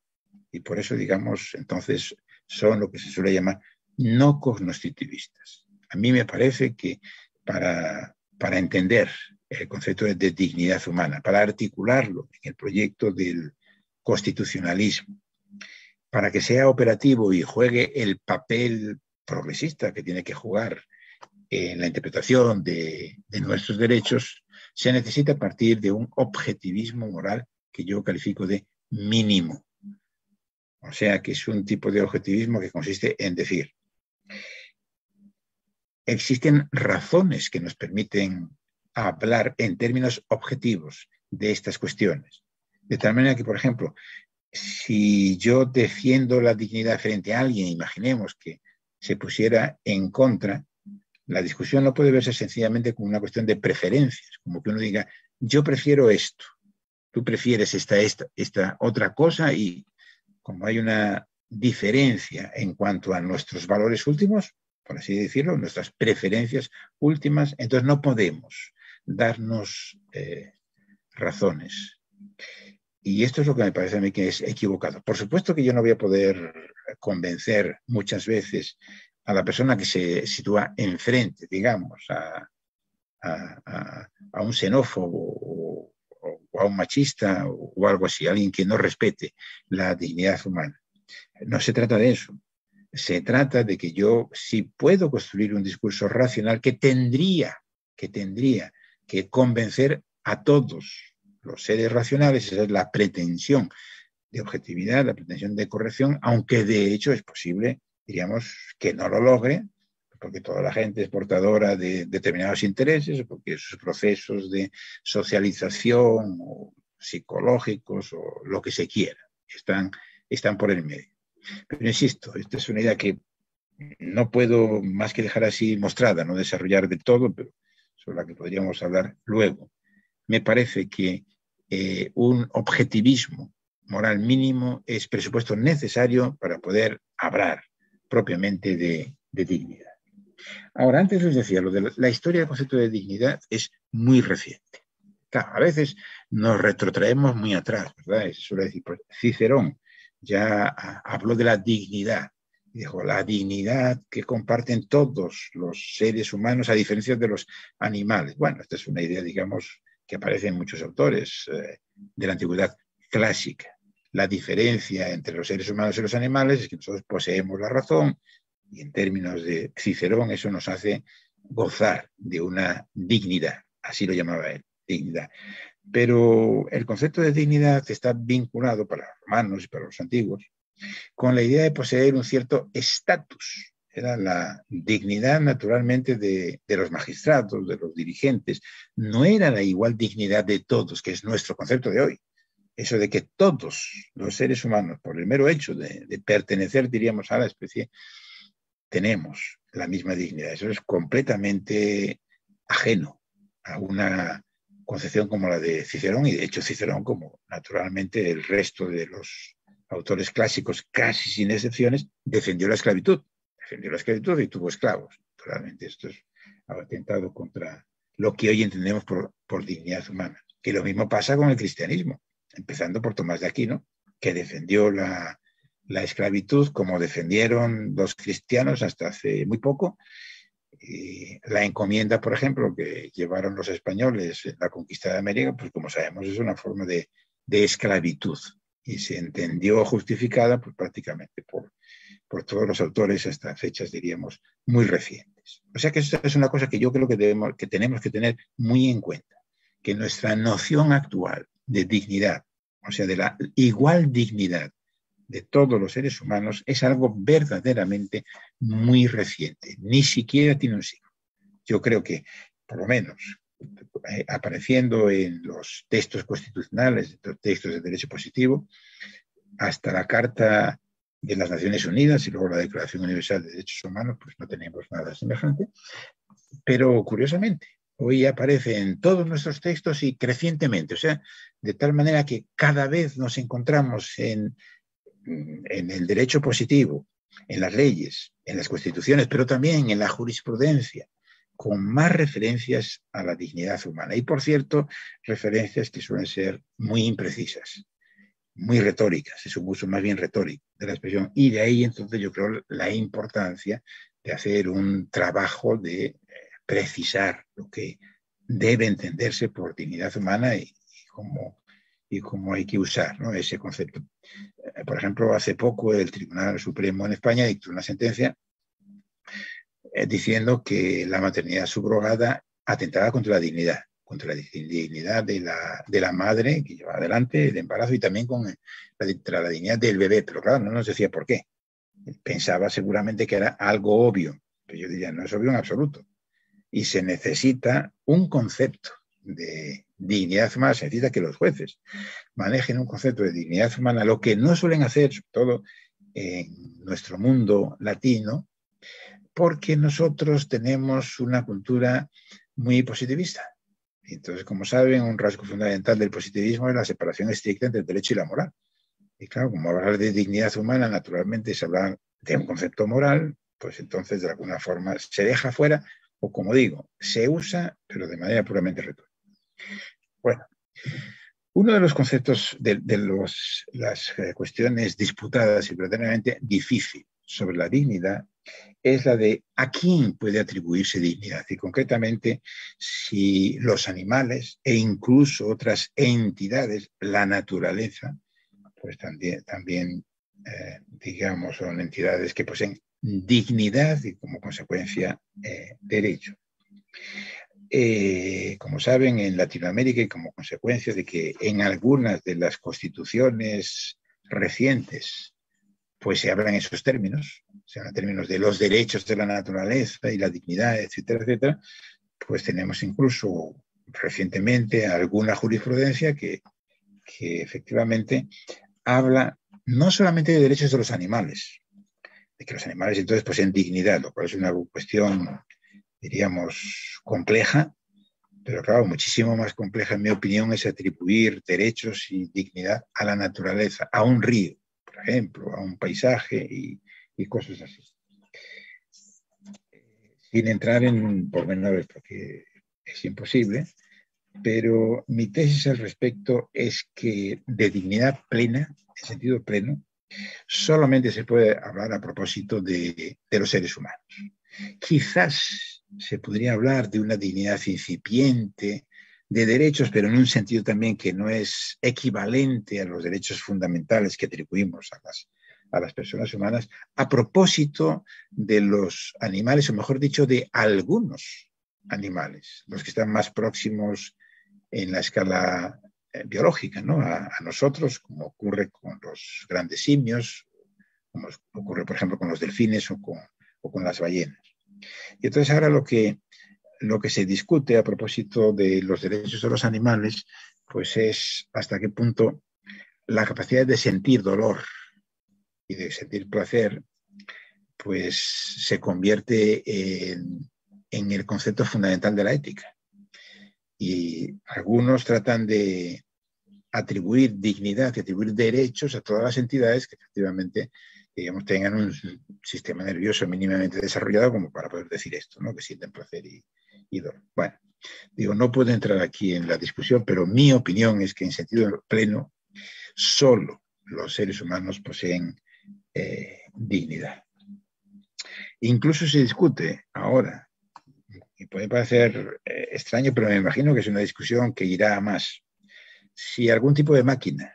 Y por eso, digamos, entonces son lo que se suele llamar no cognoscitivistas. A mí me parece que para, para entender el concepto de, de dignidad humana, para articularlo en el proyecto del constitucionalismo, para que sea operativo y juegue el papel progresista que tiene que jugar en la interpretación de, nuestros derechos, se necesita partir de un objetivismo moral que yo califico de mínimo. O sea, que es un tipo de objetivismo que consiste en decir, existen razones que nos permiten hablar en términos objetivos de estas cuestiones. De tal manera que, por ejemplo, si yo defiendo la dignidad frente a alguien, imaginemos que se pusiera en contra, la discusión no puede verse sencillamente como una cuestión de preferencias, como que uno diga, yo prefiero esto, tú prefieres esta, esta, esta otra cosa y como hay una diferencia en cuanto a nuestros valores últimos, por así decirlo, nuestras preferencias últimas, entonces no podemos darnos eh, razones. Y esto es lo que me parece a mí que es equivocado. Por supuesto que yo no voy a poder convencer muchas veces a la persona que se sitúa enfrente, digamos, a, un xenófobo a un machista o, algo así, alguien que no respete la dignidad humana. No se trata de eso. Se trata de que yo si puedo construir un discurso racional que tendría, que tendría que convencer a todos los seres racionales, esa es la pretensión de objetividad, la pretensión de corrección, aunque de hecho es posible, diríamos, que no lo logre, porque toda la gente es portadora de determinados intereses, porque sus procesos de socialización o psicológicos o lo que se quiera están, están por el medio. Pero insisto, esta es una idea que no puedo más que dejar así mostrada, no desarrollar de todo, pero sobre la que podríamos hablar luego. Me parece que eh, un objetivismo moral mínimo es presupuesto necesario para poder hablar propiamente de, dignidad. Ahora, antes les decía, lo de la, historia del concepto de dignidad es muy reciente. a veces nos retrotraemos muy atrás, ¿verdad? Eso suele decir, pues, Cicerón ya habló de la dignidad, dijo, la dignidad que comparten todos los seres humanos a diferencia de los animales. Bueno, esta es una idea, digamos, que aparece en muchos autores eh, de la antigüedad clásica. La diferencia entre los seres humanos y los animales es que nosotros poseemos la razón y en términos de Cicerón eso nos hace gozar de una dignidad, así lo llamaba él, dignidad. Pero el concepto de dignidad está vinculado para los romanos y para los antiguos con la idea de poseer un cierto estatus. Era la dignidad naturalmente de, los magistrados, de los dirigentes. No era la igual dignidad de todos, que es nuestro concepto de hoy. Eso de que todos los seres humanos, por el mero hecho de, de pertenecer, diríamos, a la especie, tenemos la misma dignidad. Eso es completamente ajeno a una concepción como la de Cicerón y de hecho Cicerón como naturalmente el resto de los autores clásicos, casi sin excepciones, defendió la esclavitud. Defendió la esclavitud y tuvo esclavos. Naturalmente esto es atentado contra lo que hoy entendemos por, por dignidad humana. Y lo mismo pasa con el cristianismo, empezando por Tomás de Aquino, que defendió la, la esclavitud como defendieron los cristianos hasta hace muy poco. Y la encomienda, por ejemplo, que llevaron los españoles en la conquista de América, pues como sabemos es una forma de, de esclavitud y se entendió justificada pues, prácticamente por, por todos los autores hasta fechas, diríamos, muy recientes. O sea que esto es una cosa que yo creo que, debemos, que tenemos que tener muy en cuenta, que nuestra noción actual de dignidad, o sea, de la igual dignidad de todos los seres humanos es algo verdaderamente muy reciente, ni siquiera tiene un siglo. Yo creo que, por lo menos, eh, apareciendo en los textos constitucionales, los textos de derecho positivo, hasta la Carta de las Naciones Unidas y luego la Declaración Universal de Derechos Humanos, pues no tenemos nada semejante. Pero curiosamente, hoy aparece en todos nuestros textos y crecientemente, o sea, de tal manera que cada vez nos encontramos en en el derecho positivo, en las leyes, en las constituciones, pero también en la jurisprudencia, con más referencias a la dignidad humana. Y por cierto, referencias que suelen ser muy imprecisas, muy retóricas, es un uso más bien retórico de la expresión. Y de ahí entonces yo creo la importancia de hacer un trabajo de eh, precisar lo que debe entenderse por dignidad humana y, y cómo y cómo hay que usar ese concepto. Eh, por ejemplo, hace poco el Tribunal Supremo en España dictó una sentencia eh, diciendo que la maternidad subrogada atentaba contra la dignidad, contra la dignidad de la, madre que lleva adelante el embarazo y también con la, la dignidad del bebé. Pero claro, no nos decía por qué. Pensaba seguramente que era algo obvio, pero yo diría, no es obvio en absoluto. Y se necesita un concepto de dignidad humana, se necesita que los jueces manejen un concepto de dignidad humana, lo que no suelen hacer, sobre todo en nuestro mundo latino, porque nosotros tenemos una cultura muy positivista. Entonces, como saben, un rasgo fundamental del positivismo es la separación estricta entre el derecho y la moral. Y claro, como hablar de dignidad humana, naturalmente es hablar de un concepto moral, pues entonces de alguna forma se deja fuera o, como digo, se usa, pero de manera puramente retórica. Bueno, uno de los conceptos de, las eh, cuestiones disputadas y verdaderamente difícil sobre la dignidad es la de a quién puede atribuirse dignidad y concretamente si los animales e incluso otras entidades, la naturaleza, pues también, también eh, digamos, son entidades que poseen dignidad y como consecuencia eh, derecho. Eh, como saben, en Latinoamérica y como consecuencia de que en algunas de las constituciones recientes pues se hablan esos términos, se hablan términos de los derechos de la naturaleza y la dignidad, etcétera, etcétera, pues tenemos incluso recientemente alguna jurisprudencia que, que efectivamente habla no solamente de derechos de los animales, de que los animales entonces poseen dignidad, lo cual es una cuestión diríamos, compleja, pero claro, muchísimo más compleja, en mi opinión, es atribuir derechos y dignidad a la naturaleza, a un río, por ejemplo, a un paisaje y, cosas así. Sin entrar en pormenores, porque es imposible, pero mi tesis al respecto es que de dignidad plena, en sentido pleno, solamente se puede hablar a propósito de, de los seres humanos. Quizás se podría hablar de una dignidad incipiente, de derechos, pero en un sentido también que no es equivalente a los derechos fundamentales que atribuimos a las, a las personas humanas, a propósito de los animales, o mejor dicho, de algunos animales, los que están más próximos en la escala eh, biológica, ¿no? A, nosotros, como ocurre con los grandes simios, como ocurre, por ejemplo, con los delfines o con, o con las ballenas. Y entonces ahora lo que, lo que se discute a propósito de los derechos de los animales, pues es hasta qué punto la capacidad de sentir dolor y de sentir placer, pues se convierte en, en el concepto fundamental de la ética. Y algunos tratan de atribuir dignidad y atribuir derechos a todas las entidades que efectivamente digamos, tengan un sistema nervioso mínimamente desarrollado como para poder decir esto, ¿no? que sienten placer y, dolor. Bueno, digo, no puedo entrar aquí en la discusión, pero mi opinión es que en sentido pleno, solo los seres humanos poseen eh, dignidad. Incluso se discute ahora, y puede parecer eh, extraño, pero me imagino que es una discusión que irá a más. Si algún tipo de máquina,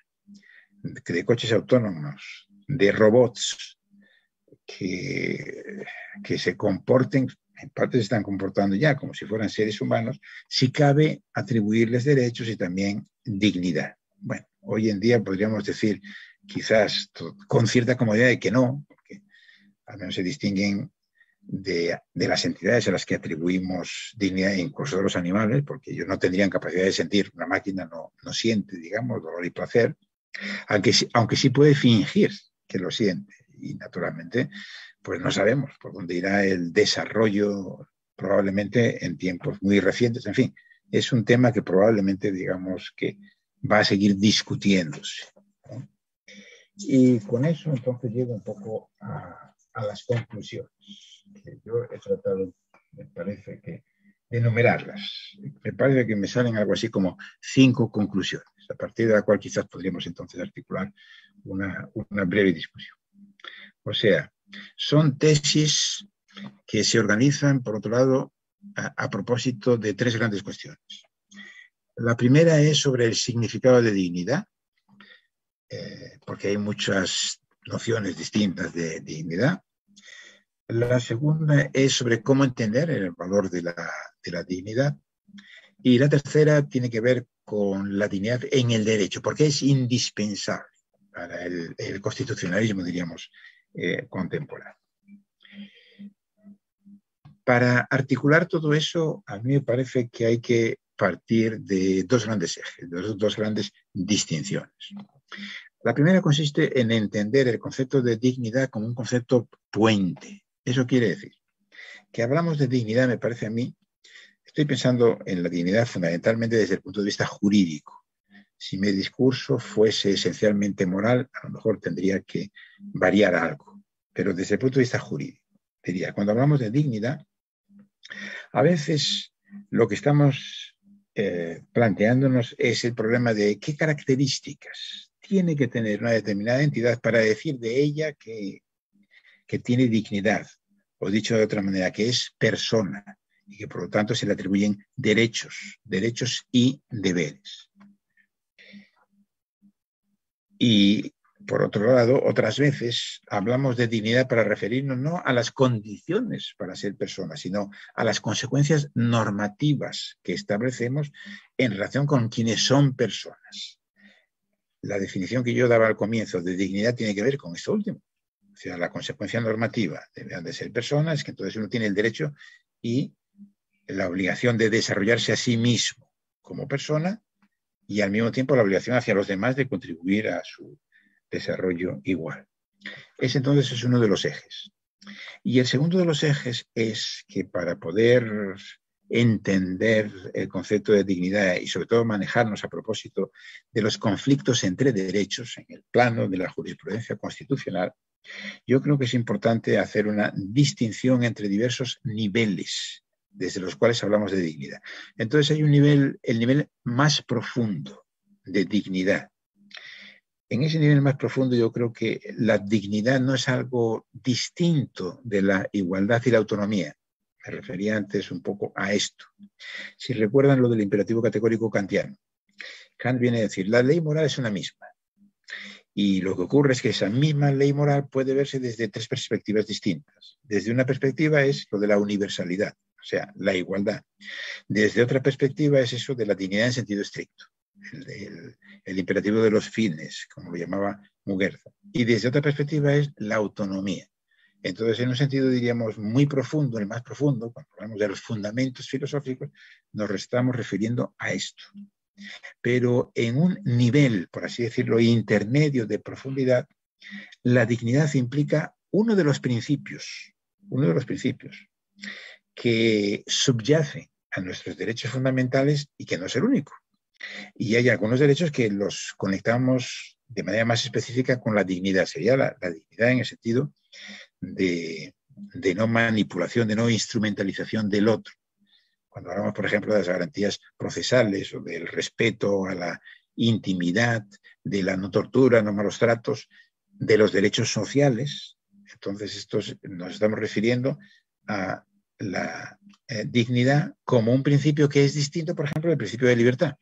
de coches autónomos, de robots que, que se comporten, en parte se están comportando ya como si fueran seres humanos, si cabe atribuirles derechos y también dignidad. Bueno, hoy en día podríamos decir quizás con cierta comodidad de que no, porque al menos se distinguen de, de, las entidades a las que atribuimos dignidad, incluso de los animales, porque ellos no tendrían capacidad de sentir, una máquina no, no siente, digamos, dolor y placer, aunque, aunque sí puede fingir que lo siente. Y naturalmente, pues no sabemos por dónde irá el desarrollo probablemente en tiempos muy recientes. En fin, es un tema que probablemente digamos que va a seguir discutiéndose. Y con eso entonces llego un poco a, a las conclusiones, que yo he tratado, me parece que, de enumerarlas. Me parece que me salen algo así como cinco conclusiones, a partir de la cual quizás podríamos entonces articular una, una breve discusión. O sea, son tesis que se organizan, por otro lado, a, propósito de tres grandes cuestiones. La primera es sobre el significado de dignidad, eh, porque hay muchas nociones distintas de dignidad. La segunda es sobre cómo entender el valor de la, de la dignidad. Y la tercera tiene que ver con la dignidad en el derecho, porque es indispensable para el, constitucionalismo, diríamos, eh, contemporáneo. Para articular todo eso, a mí me parece que hay que partir de dos grandes ejes, de dos, grandes distinciones. La primera consiste en entender el concepto de dignidad como un concepto puente. Eso quiere decir que hablamos de dignidad, me parece a mí, estoy pensando en la dignidad fundamentalmente desde el punto de vista jurídico, si mi discurso fuese esencialmente moral, a lo mejor tendría que variar algo, pero desde el punto de vista jurídico, diría, cuando hablamos de dignidad, a veces lo que estamos eh, planteándonos es el problema de qué características tiene que tener una determinada entidad para decir de ella que, que tiene dignidad, o dicho de otra manera, que es persona y que por lo tanto se le atribuyen derechos, derechos y deberes. Y por otro lado, otras veces hablamos de dignidad para referirnos no a las condiciones para ser persona, sino a las consecuencias normativas que establecemos en relación con quienes son personas. La definición que yo daba al comienzo de dignidad tiene que ver con esto último. O sea, la consecuencia normativa de ser personas, que entonces uno tiene el derecho y la obligación de desarrollarse a sí mismo como persona y al mismo tiempo la obligación hacia los demás de contribuir a su desarrollo igual. Ese entonces es uno de los ejes. Y el segundo de los ejes es que para poder entender el concepto de dignidad y sobre todo manejarnos a propósito de los conflictos entre derechos en el plano de la jurisprudencia constitucional, yo creo que es importante hacer una distinción entre diversos niveles desde los cuales hablamos de dignidad. Entonces hay un nivel, el nivel más profundo de dignidad. En ese nivel más profundo yo creo que la dignidad no es algo distinto de la igualdad y la autonomía. Me refería antes un poco a esto. Si recuerdan lo del imperativo categórico kantiano, Kant viene a decir, la ley moral es una misma. Y lo que ocurre es que esa misma ley moral puede verse desde tres perspectivas distintas. Desde una perspectiva es lo de la universalidad, o sea, la igualdad. Desde otra perspectiva es eso de la dignidad en sentido estricto, el, imperativo de los fines, como lo llamaba Muguerza. Y desde otra perspectiva es la autonomía. Entonces, en un sentido, diríamos, muy profundo, el más profundo, cuando hablamos de los fundamentos filosóficos, nos estamos refiriendo a esto. Pero en un nivel, por así decirlo, intermedio de profundidad, la dignidad implica uno de los principios, uno de los principios que subyace a nuestros derechos fundamentales y que no es el único. Y hay algunos derechos que los conectamos de manera más específica con la dignidad. Sería la, dignidad en el sentido de, no manipulación, de no instrumentalización del otro. Cuando hablamos, por ejemplo, de las garantías procesales o del respeto a la intimidad, de la no tortura, no malos tratos, de los derechos sociales, entonces estos nos estamos refiriendo a la eh, dignidad como un principio que es distinto, por ejemplo, del principio de libertad.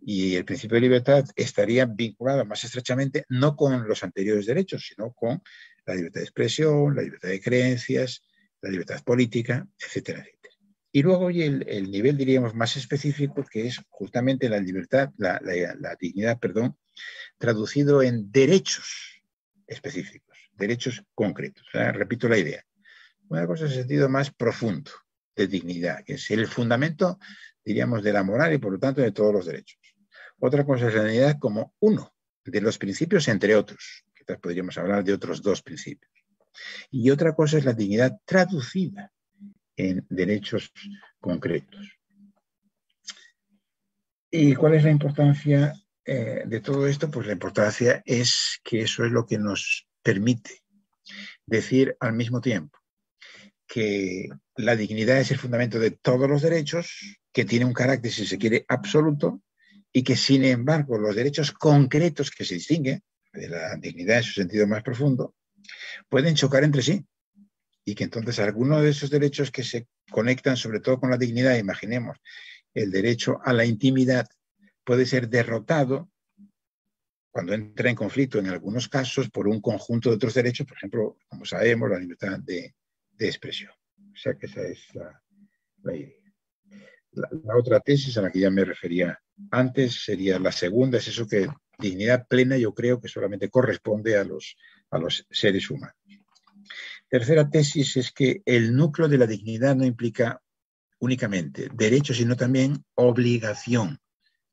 Y el principio de libertad estaría vinculado más estrechamente no con los anteriores derechos, sino con la libertad de expresión, la libertad de creencias, la libertad política, etcétera, etcétera. Y luego el, nivel, diríamos, más específico, que es justamente la libertad, la, dignidad, perdón, traducido en derechos específicos, derechos concretos. repito la idea. Una cosa en sentido más profundo de dignidad, que es el fundamento, diríamos, de la moral y por lo tanto de todos los derechos. Otra cosa es la dignidad como uno de los principios, entre otros. Quizás podríamos hablar de otros dos principios. Y otra cosa es la dignidad traducida en derechos concretos. ¿Y cuál es la importancia eh, de todo esto? Pues la importancia es que eso es lo que nos permite decir al mismo tiempo que la dignidad es el fundamento de todos los derechos, que tiene un carácter, si se quiere, absoluto, y que, sin embargo, los derechos concretos que se distinguen de la dignidad en su sentido más profundo, pueden chocar entre sí. Y que entonces algunos de esos derechos que se conectan sobre todo con la dignidad, imaginemos, el derecho a la intimidad, puede ser derrotado cuando entra en conflicto en algunos casos por un conjunto de otros derechos, por ejemplo, como sabemos, la libertad de, de expresión. O sea que esa es la, idea. La, otra tesis a la que ya me refería antes sería la segunda, es eso que dignidad plena yo creo que solamente corresponde a los, a los seres humanos. Tercera tesis es que el núcleo de la dignidad no implica únicamente derecho, sino también obligación.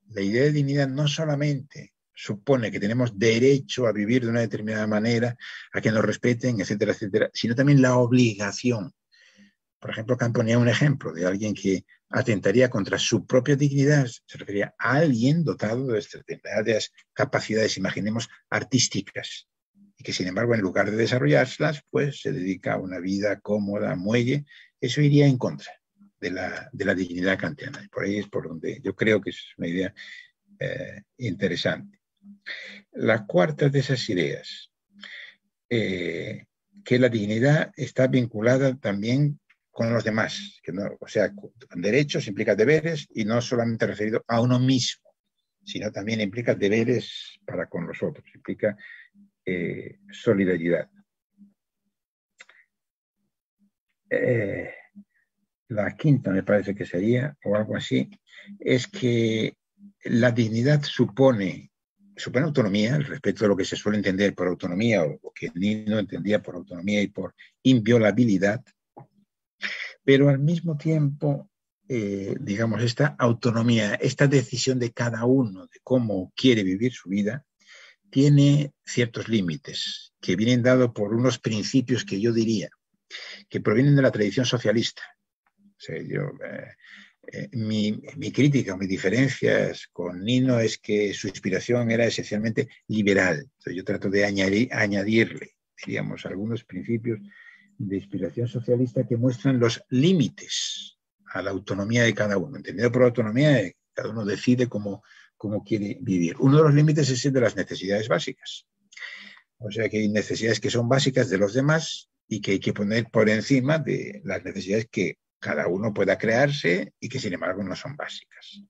La idea de dignidad no solamente supone que tenemos derecho a vivir de una determinada manera, a que nos respeten, etcétera, etcétera, sino también la obligación. Por ejemplo, Kant ponía un ejemplo de alguien que atentaría contra su propia dignidad, se refería a alguien dotado de determinadas capacidades, imaginemos, artísticas, y que sin embargo, en lugar de desarrollarlas, pues se dedica a una vida cómoda, muelle, eso iría en contra de la, de la dignidad kantiana. Y por ahí es por donde yo creo que es una idea eh, interesante. La cuarta de esas ideas, eh, que la dignidad está vinculada también con los demás, que no, o sea, derechos implica deberes y no solamente referido a uno mismo, sino también implica deberes para con los otros, implica eh, solidaridad. Eh, la quinta me parece que sería, o algo así, es que la dignidad supone supone autonomía, el respeto a lo que se suele entender por autonomía o, que Nino entendía por autonomía y por inviolabilidad, pero al mismo tiempo, eh, digamos, esta autonomía, esta decisión de cada uno de cómo quiere vivir su vida, tiene ciertos límites que vienen dados por unos principios que yo diría que provienen de la tradición socialista. Eh, eh, mi, crítica o mis diferencias con Nino es que su inspiración era esencialmente liberal. yo trato de añadirle, diríamos, algunos principios de inspiración socialista que muestran los límites a la autonomía de cada uno. Entendido por autonomía, cada uno decide cómo, cómo quiere vivir. Uno de los límites es el de las necesidades básicas. O sea que hay necesidades que son básicas de los demás y que hay que poner por encima de las necesidades que cada uno pueda crearse y que sin embargo no son básicas.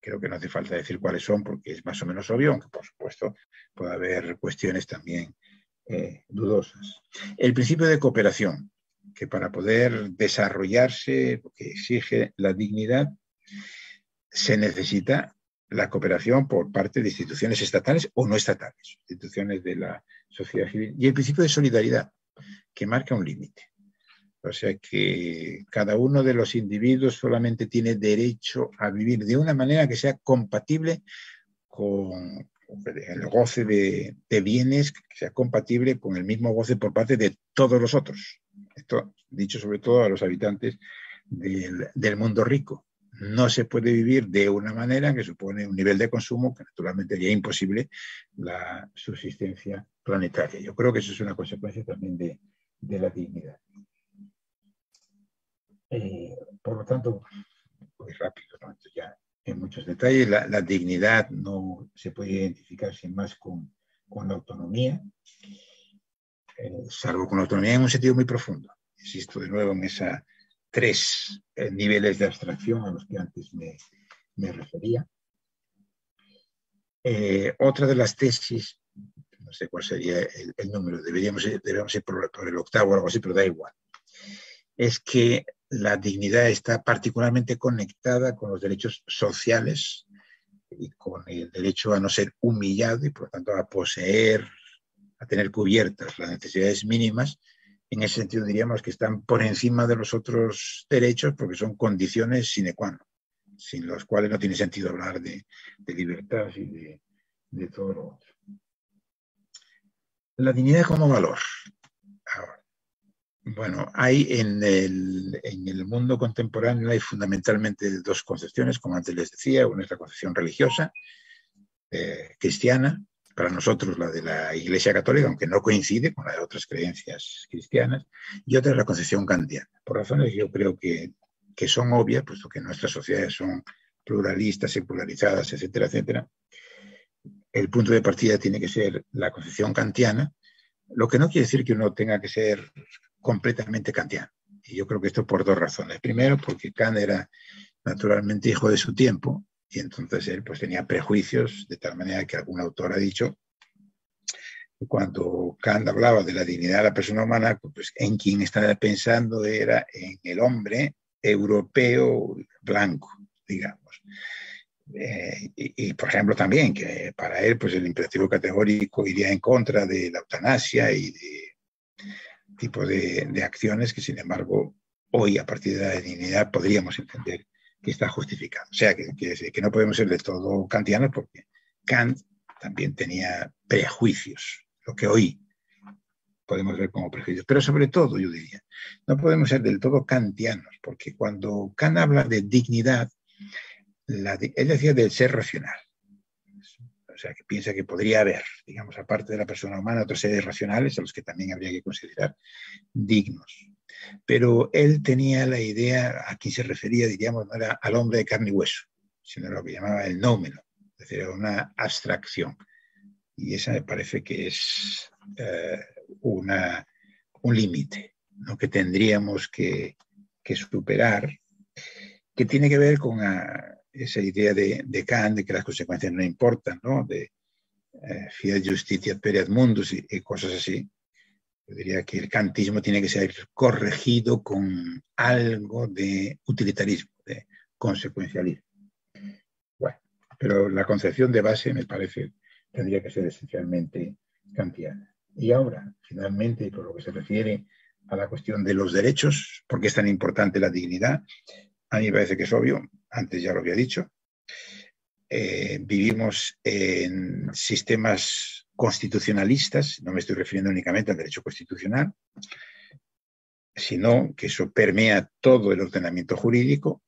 Creo que no hace falta decir cuáles son porque es más o menos obvio, aunque por supuesto puede haber cuestiones también eh, dudosas. El principio de cooperación, que para poder desarrollarse, que exige la dignidad, se necesita la cooperación por parte de instituciones estatales o no estatales, instituciones de la sociedad civil, y el principio de solidaridad, que marca un límite. O sea que cada uno de los individuos solamente tiene derecho a vivir de una manera que sea compatible con el goce de, bienes, que sea compatible con el mismo goce por parte de todos los otros. Esto dicho sobre todo a los habitantes del, mundo rico. No se puede vivir de una manera que supone un nivel de consumo que naturalmente haría imposible la subsistencia planetaria. Yo creo que eso es una consecuencia también de la dignidad. Eh, por lo tanto, muy rápido, ya en muchos detalles, la, dignidad no se puede identificar sin más con, con la autonomía, eh, salvo con la autonomía en un sentido muy profundo. Insisto de nuevo en esos tres eh, niveles de abstracción a los que antes me, me refería. otra de las tesis, no sé cuál sería el, número, deberíamos, deberíamos ir por, por, el octavo o algo así, pero da igual, es que la dignidad está particularmente conectada con los derechos sociales y con el derecho a no ser humillado y por lo tanto a poseer, a tener cubiertas las necesidades mínimas. En ese sentido diríamos que están por encima de los otros derechos porque son condiciones sine qua non, sin los cuales no tiene sentido hablar de, libertad y de, de todo lo otro. La dignidad como valor. Ahora, bueno, hay en el, mundo contemporáneo hay fundamentalmente dos concepciones, como antes les decía, una es la concepción religiosa, eh, cristiana, para nosotros la de la Iglesia Católica, aunque no coincide con la de otras creencias cristianas, y otra es la concepción kantiana, por razones que yo creo que, que son obvias, puesto que nuestras sociedades son pluralistas, secularizadas, etcétera, etcétera. El punto de partida tiene que ser la concepción kantiana, lo que no quiere decir que uno tenga que ser completamente kantiano. Y yo creo que esto por dos razones. Primero, porque Kant era naturalmente hijo de su tiempo y entonces él pues tenía prejuicios de tal manera que algún autor ha dicho que cuando Kant hablaba de la dignidad de la persona humana, pues en quien estaba pensando era en el hombre europeo blanco, digamos. Eh, y, y, por ejemplo también que para él pues el imperativo categórico iría en contra de la eutanasia y de tipo de, acciones que, sin embargo, hoy, a partir de la dignidad, podríamos entender que está justificado. O sea, que, no podemos ser de todo kantianos porque Kant también tenía prejuicios, lo que hoy podemos ver como prejuicios. Pero sobre todo, yo diría, no podemos ser del todo kantianos, porque cuando Kant habla de dignidad, él decía del ser racional sea, que piensa que podría haber, digamos, aparte de la persona humana, otros seres racionales a los que también habría que considerar dignos. Pero él tenía la idea, a quien se refería, diríamos, no era al hombre de carne y hueso, sino lo que llamaba el nómeno, es decir, una abstracción. Y esa me parece que es eh, una, un límite ¿no? que tendríamos que, que, superar, que tiene que ver con, a, esa idea de, de, Kant de que las consecuencias no importan, ¿no? de eh, fiat justitia per mundus y, y, cosas así. Yo diría que el kantismo tiene que ser corregido con algo de utilitarismo, de consecuencialismo. Bueno, pero la concepción de base me parece tendría que ser esencialmente kantiana. Y ahora, finalmente, por lo que se refiere a la cuestión de los derechos, ¿por qué es tan importante la dignidad? A mí me parece que es obvio, antes ya lo había dicho. Eh, vivimos en sistemas constitucionalistas, no me estoy refiriendo únicamente al derecho constitucional, sino que eso permea todo el ordenamiento jurídico.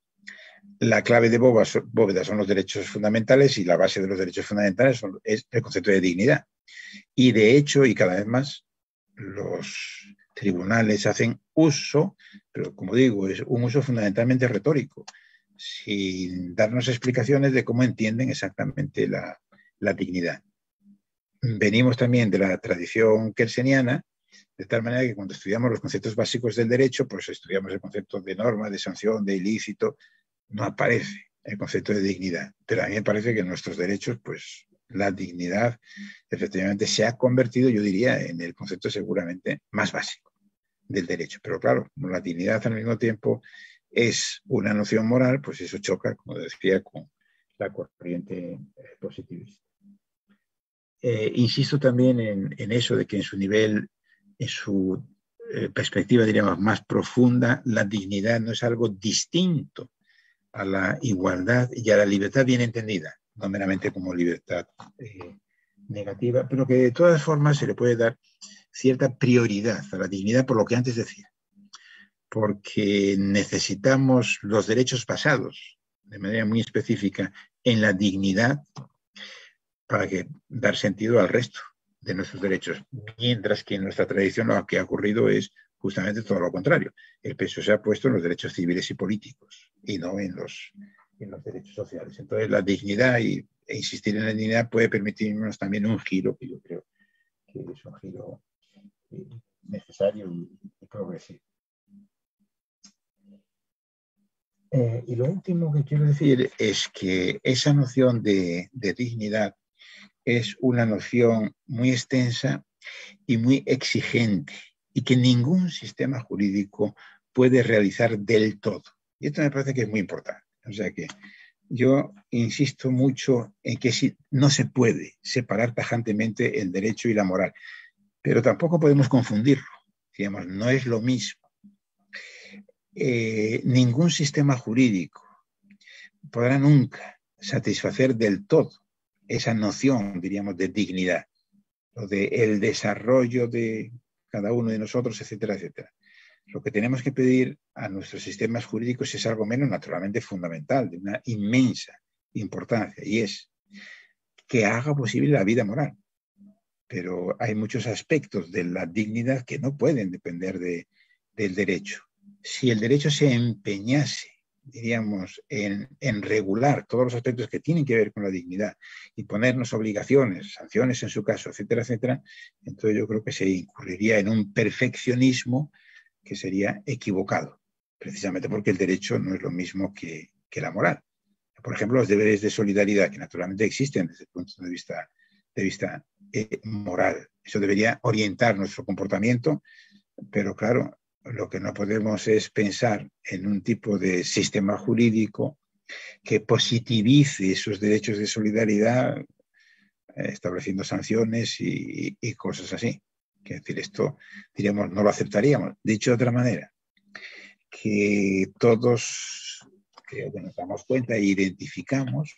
La clave de bóveda son los derechos fundamentales y la base de los derechos fundamentales es el concepto de dignidad. Y de hecho, y cada vez más, los tribunales hacen uso, pero como digo, es un uso fundamentalmente retórico, sin darnos explicaciones de cómo entienden exactamente la, dignidad. Venimos también de la tradición kelseniana, de tal manera que cuando estudiamos los conceptos básicos del derecho, pues estudiamos el concepto de norma, de sanción, de ilícito, no aparece el concepto de dignidad. Pero a mí me parece que nuestros derechos, pues la dignidad efectivamente se ha convertido, yo diría, en el concepto seguramente más básico del derecho. Pero claro, la dignidad al mismo tiempo es una noción moral, pues eso choca, como decía, con la corriente eh, positivista. Eh, insisto también en, eso de que en su nivel, en su eh, perspectiva, diríamos, más profunda, la dignidad no es algo distinto a la igualdad y a la libertad bien entendida, no meramente como libertad negativa, pero que de todas formas se le puede dar cierta prioridad a la dignidad por lo que antes decía, porque necesitamos los derechos basados de manera muy específica en la dignidad para que dar sentido al resto de nuestros derechos, mientras que en nuestra tradición lo que ha ocurrido es justamente todo lo contrario. El peso se ha puesto en los derechos civiles y políticos y no en los, en los derechos sociales. Entonces, la dignidad y, e insistir en la dignidad puede permitirnos también un giro que yo creo que es un giro eh, necesario y, progresivo. Eh, y lo último que quiero decir es que esa noción de, de dignidad es una noción muy extensa y muy exigente y que ningún sistema jurídico puede realizar del todo. Y esto me parece que es muy importante. O sea que yo insisto mucho en que no se puede separar tajantemente el derecho y la moral, pero tampoco podemos confundirlo. Digamos, no es lo mismo. Eh, ningún sistema jurídico podrá nunca satisfacer del todo esa noción, diríamos, de dignidad, o de el desarrollo de cada uno de nosotros, etcétera, etcétera. Lo que tenemos que pedir a nuestros sistemas jurídicos es algo menos naturalmente fundamental, de una inmensa importancia, y es que haga posible la vida moral. Pero hay muchos aspectos de la dignidad que no pueden depender de, del derecho. Si el derecho se empeñase diríamos, en, regular todos los aspectos que tienen que ver con la dignidad y ponernos obligaciones, sanciones en su caso, etcétera, etcétera, entonces yo creo que se incurriría en un perfeccionismo que sería equivocado, precisamente porque el derecho no es lo mismo que, la moral. Por ejemplo, los deberes de solidaridad, que naturalmente existen desde el punto de vista, de vista eh, moral. Eso debería orientar nuestro comportamiento, pero claro, lo que no podemos es pensar en un tipo de sistema jurídico que positivice esos derechos de solidaridad eh, estableciendo sanciones y, cosas así. Es decir, esto, diríamos, no lo aceptaríamos. Dicho de otra manera, que todos que nos damos cuenta e identificamos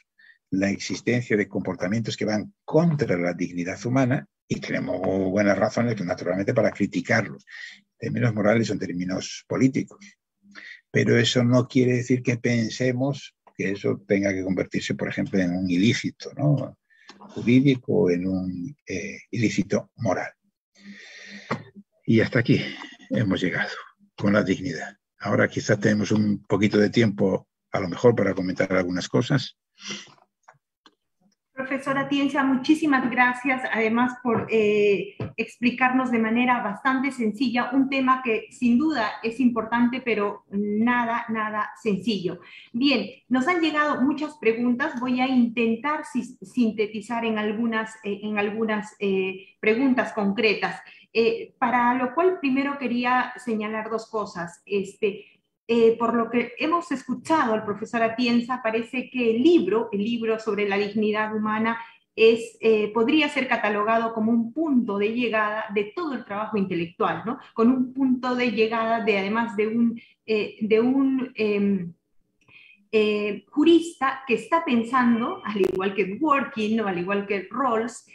la existencia de comportamientos que van contra la dignidad humana y tenemos buenas razones, naturalmente, para criticarlos términos morales o en términos políticos. Pero eso no quiere decir que pensemos que eso tenga que convertirse, por ejemplo, en un ilícito ¿no? jurídico o en un eh, ilícito moral. Y hasta aquí hemos llegado con la dignidad. Ahora quizás tenemos un poquito de tiempo, a lo mejor, para comentar algunas cosas. Profesora Tienza, muchísimas gracias además por eh, explicarnos de manera bastante sencilla un tema que sin duda es importante, pero nada, nada sencillo. Bien, nos han llegado muchas preguntas, voy a intentar sintetizar en algunas, eh, en algunas eh, preguntas concretas. para lo cual primero quería señalar dos cosas. Este, eh, por lo que hemos escuchado al profesor Atienza, parece que el libro, el libro sobre la dignidad humana, es, eh, podría ser catalogado como un punto de llegada de todo el trabajo intelectual, ¿no? con un punto de llegada de además de un, eh, de un em, jurista que está pensando, al igual que Working, o al igual que Rawls,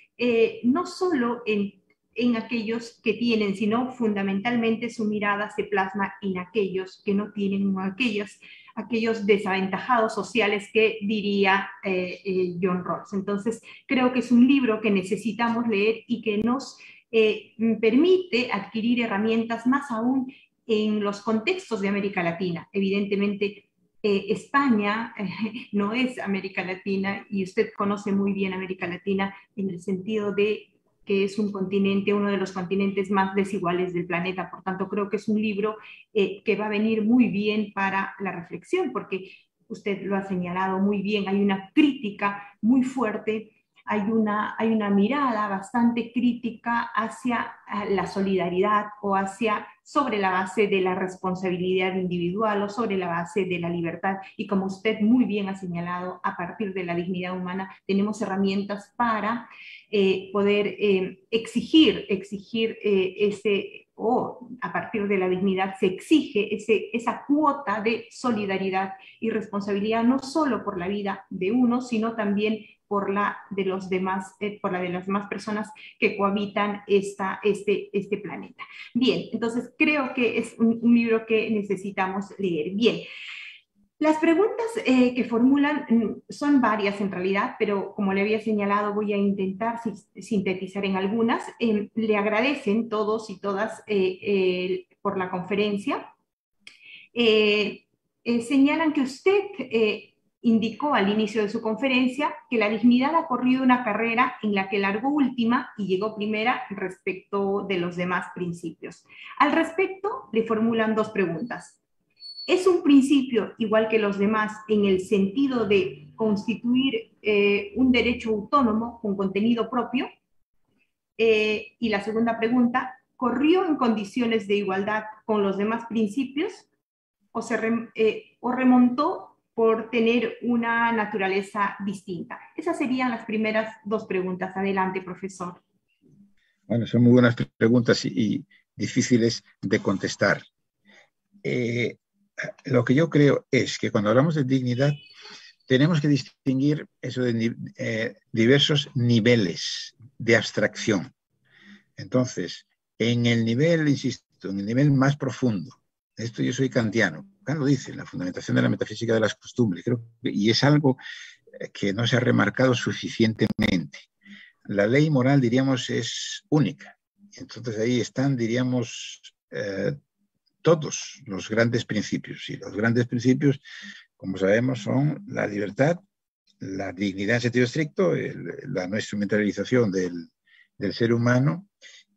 no solo en en aquellos que tienen, sino fundamentalmente su mirada se plasma en aquellos que no tienen, aquellos, aquellos desaventajados sociales que diría eh, eh, John Rawls. Entonces, creo que es un libro que necesitamos leer y que nos eh, permite adquirir herramientas más aún en los contextos de América Latina. Evidentemente, España no es América Latina y usted conoce muy bien América Latina en el sentido de que es un continente, uno de los continentes más desiguales del planeta. Por tanto, creo que es un libro eh, que va a venir muy bien para la reflexión, porque usted lo ha señalado muy bien, hay una crítica muy fuerte hay una, hay una mirada bastante crítica hacia eh, la solidaridad o hacia sobre la base de la responsabilidad individual o sobre la base de la libertad. Y como usted muy bien ha señalado, a partir de la dignidad humana tenemos herramientas para eh, poder eh, exigir, exigir ese o a partir de la dignidad se exige ese, esa cuota de solidaridad y responsabilidad no solo por la vida de uno, sino también por la de los demás, eh, por la de las demás personas que cohabitan esta, este, este planeta. Bien, entonces creo que es un, libro que necesitamos leer. Bien. Las preguntas eh, que formulan mm, son varias en realidad, pero como le había señalado, voy a intentar sintetizar en algunas. Em, le agradecen todos y todas eh, por la conferencia. señalan que usted indicó al inicio de su conferencia que la dignidad ha corrido una carrera en la que largó última y llegó primera respecto de los demás principios. Al respecto, le formulan dos preguntas. ¿Es un principio igual que los demás en el sentido de constituir eh, un derecho autónomo con contenido propio? Eh, y la segunda pregunta, ¿corrió en condiciones de igualdad con los demás principios o, se eh, o remontó por tener una naturaleza distinta? Esas serían las primeras dos preguntas. Adelante, profesor. Bueno, son muy buenas preguntas y, difíciles de contestar. Eh, lo que yo creo es que cuando hablamos de dignidad, tenemos que distinguir eso de eh, diversos niveles de abstracción. Entonces, en el nivel, insisto, en el nivel más profundo, esto yo soy kantiano, Kant lo dice, la fundamentación de la metafísica de las costumbres, creo, y es algo eh, que no se ha remarcado suficientemente. La ley moral, diríamos, es única. Entonces ahí están, diríamos, eh, todos los grandes principios. Y los grandes principios, como sabemos, son la libertad, la dignidad en sentido estricto, la no instrumentalización del, del ser humano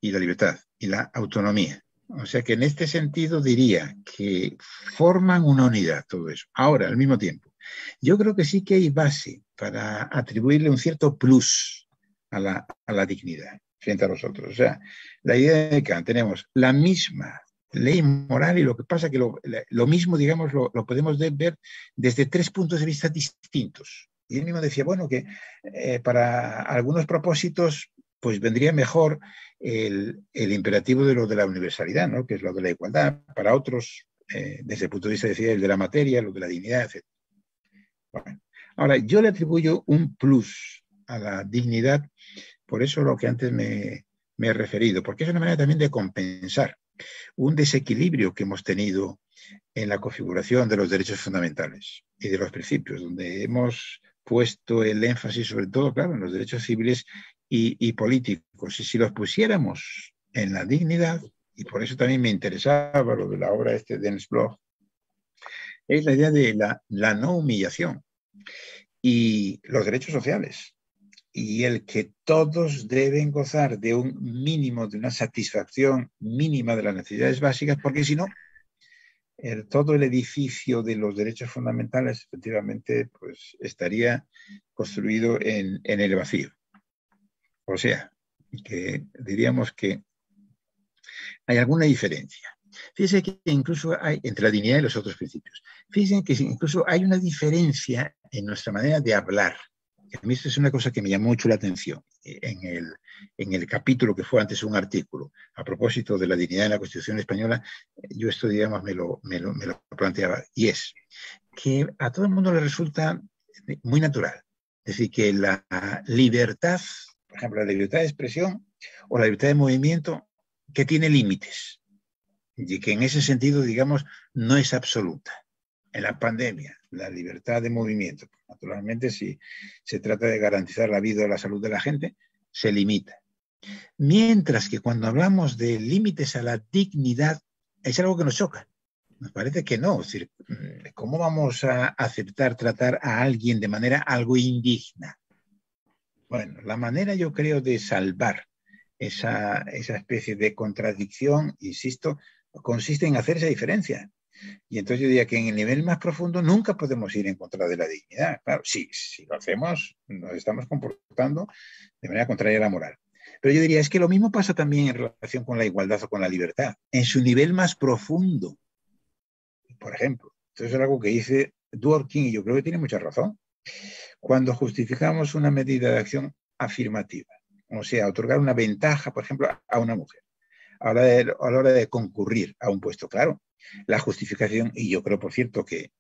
y la libertad y la autonomía. O sea que en este sentido diría que forman una unidad todo eso. Ahora, al mismo tiempo, yo creo que sí que hay base para atribuirle un cierto plus a la, dignidad frente a nosotros. O sea, la idea de que tenemos la misma ley moral y lo que pasa que lo, mismo, digamos, lo, podemos ver desde tres puntos de vista distintos. Y él mismo decía, bueno, que eh, para algunos propósitos pues vendría mejor el, imperativo de lo de la universalidad, ¿no? que es lo de la igualdad. Para otros, eh, desde el punto de vista decía, el de la materia, lo de la dignidad, etc. ahora, yo le atribuyo un plus a la dignidad, por eso lo que antes me he referido, porque es una manera también de compensar un desequilibrio que hemos tenido en la configuración de los derechos fundamentales y de los principios, donde hemos puesto el énfasis sobre todo, claro, en los derechos civiles y, políticos. Y si los pusiéramos en la dignidad, y por eso también me interesaba lo de la obra este de Dennis Bloch, es la idea de la, no humillación y los derechos sociales y el que todos deben gozar de un mínimo, de una satisfacción mínima de las necesidades básicas, porque si no, todo el edificio de los derechos fundamentales efectivamente pues, estaría construido en el vacío. O sea, que diríamos que hay alguna diferencia. Fíjense que incluso hay entre la dignidad y los otros principios. Fíjense que incluso hay una diferencia en nuestra manera de hablar. A mí esto es una cosa que me llamó mucho la atención en el, en el capítulo que fue antes un artículo a propósito de la dignidad en la Constitución española. Yo esto, digamos, me lo, me lo, me lo planteaba. Y es que a todo el mundo le resulta muy natural. Es decir, que la libertad por ejemplo, la libertad de expresión o la libertad de movimiento, que tiene límites y que en ese sentido, digamos, no es absoluta. En la pandemia, la libertad de movimiento, naturalmente, si se trata de garantizar la vida o la salud de la gente, se limita. Mientras que cuando hablamos de límites a la dignidad, es algo que nos choca. Nos parece que no. Es decir, mm, ¿cómo vamos a aceptar tratar a alguien de manera algo indigna? Bueno, la manera yo creo de salvar esa, esa especie de contradicción, insisto, consiste en hacer esa diferencia. Y entonces yo diría que en el nivel más profundo nunca podemos ir en contra de la dignidad. Claro, sí, si lo hacemos, nos estamos comportando de manera contraria a la moral. Pero yo diría, es que lo mismo pasa también en relación con la igualdad o con la libertad. En su nivel más profundo, por ejemplo, esto es algo que dice Dworkin y yo creo que tiene mucha razón. Cuando justificamos una medida de acción afirmativa, o sea, otorgar una ventaja, por ejemplo, a una mujer, a la, hora de concurrir a un puesto, claro, la justificación, y yo creo, por cierto, que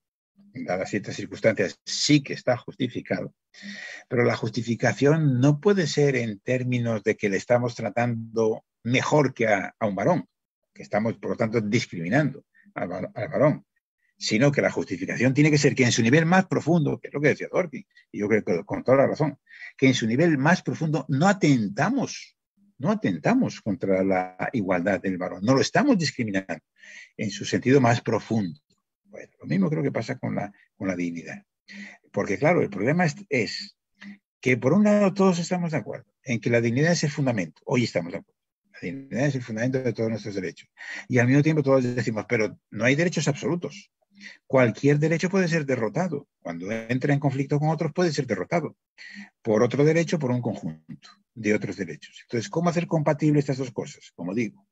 dadas ciertas circunstancias sí que está justificado, pero la justificación no puede ser en términos de que le estamos tratando mejor que a, un varón, que estamos, por lo tanto, discriminando al, varón, sino que la justificación tiene que ser que en su nivel más profundo, que es lo que decía Dworkin, y yo creo que con toda la razón, que en su nivel más profundo no atentamos no atentamos contra la igualdad del varón, no lo estamos discriminando en su sentido más profundo. Bueno, lo mismo creo que pasa con la, con la dignidad. Porque claro, el problema es, que por un lado todos estamos de acuerdo en que la dignidad es el fundamento, hoy estamos de acuerdo. La dignidad es el fundamento de todos nuestros derechos. Y al mismo tiempo todos decimos, pero no hay derechos absolutos. Cualquier derecho puede ser derrotado. Cuando entra en conflicto con otros puede ser derrotado por otro derecho, por un conjunto de otros derechos. Entonces, ¿cómo hacer compatibles estas dos cosas? Como digo,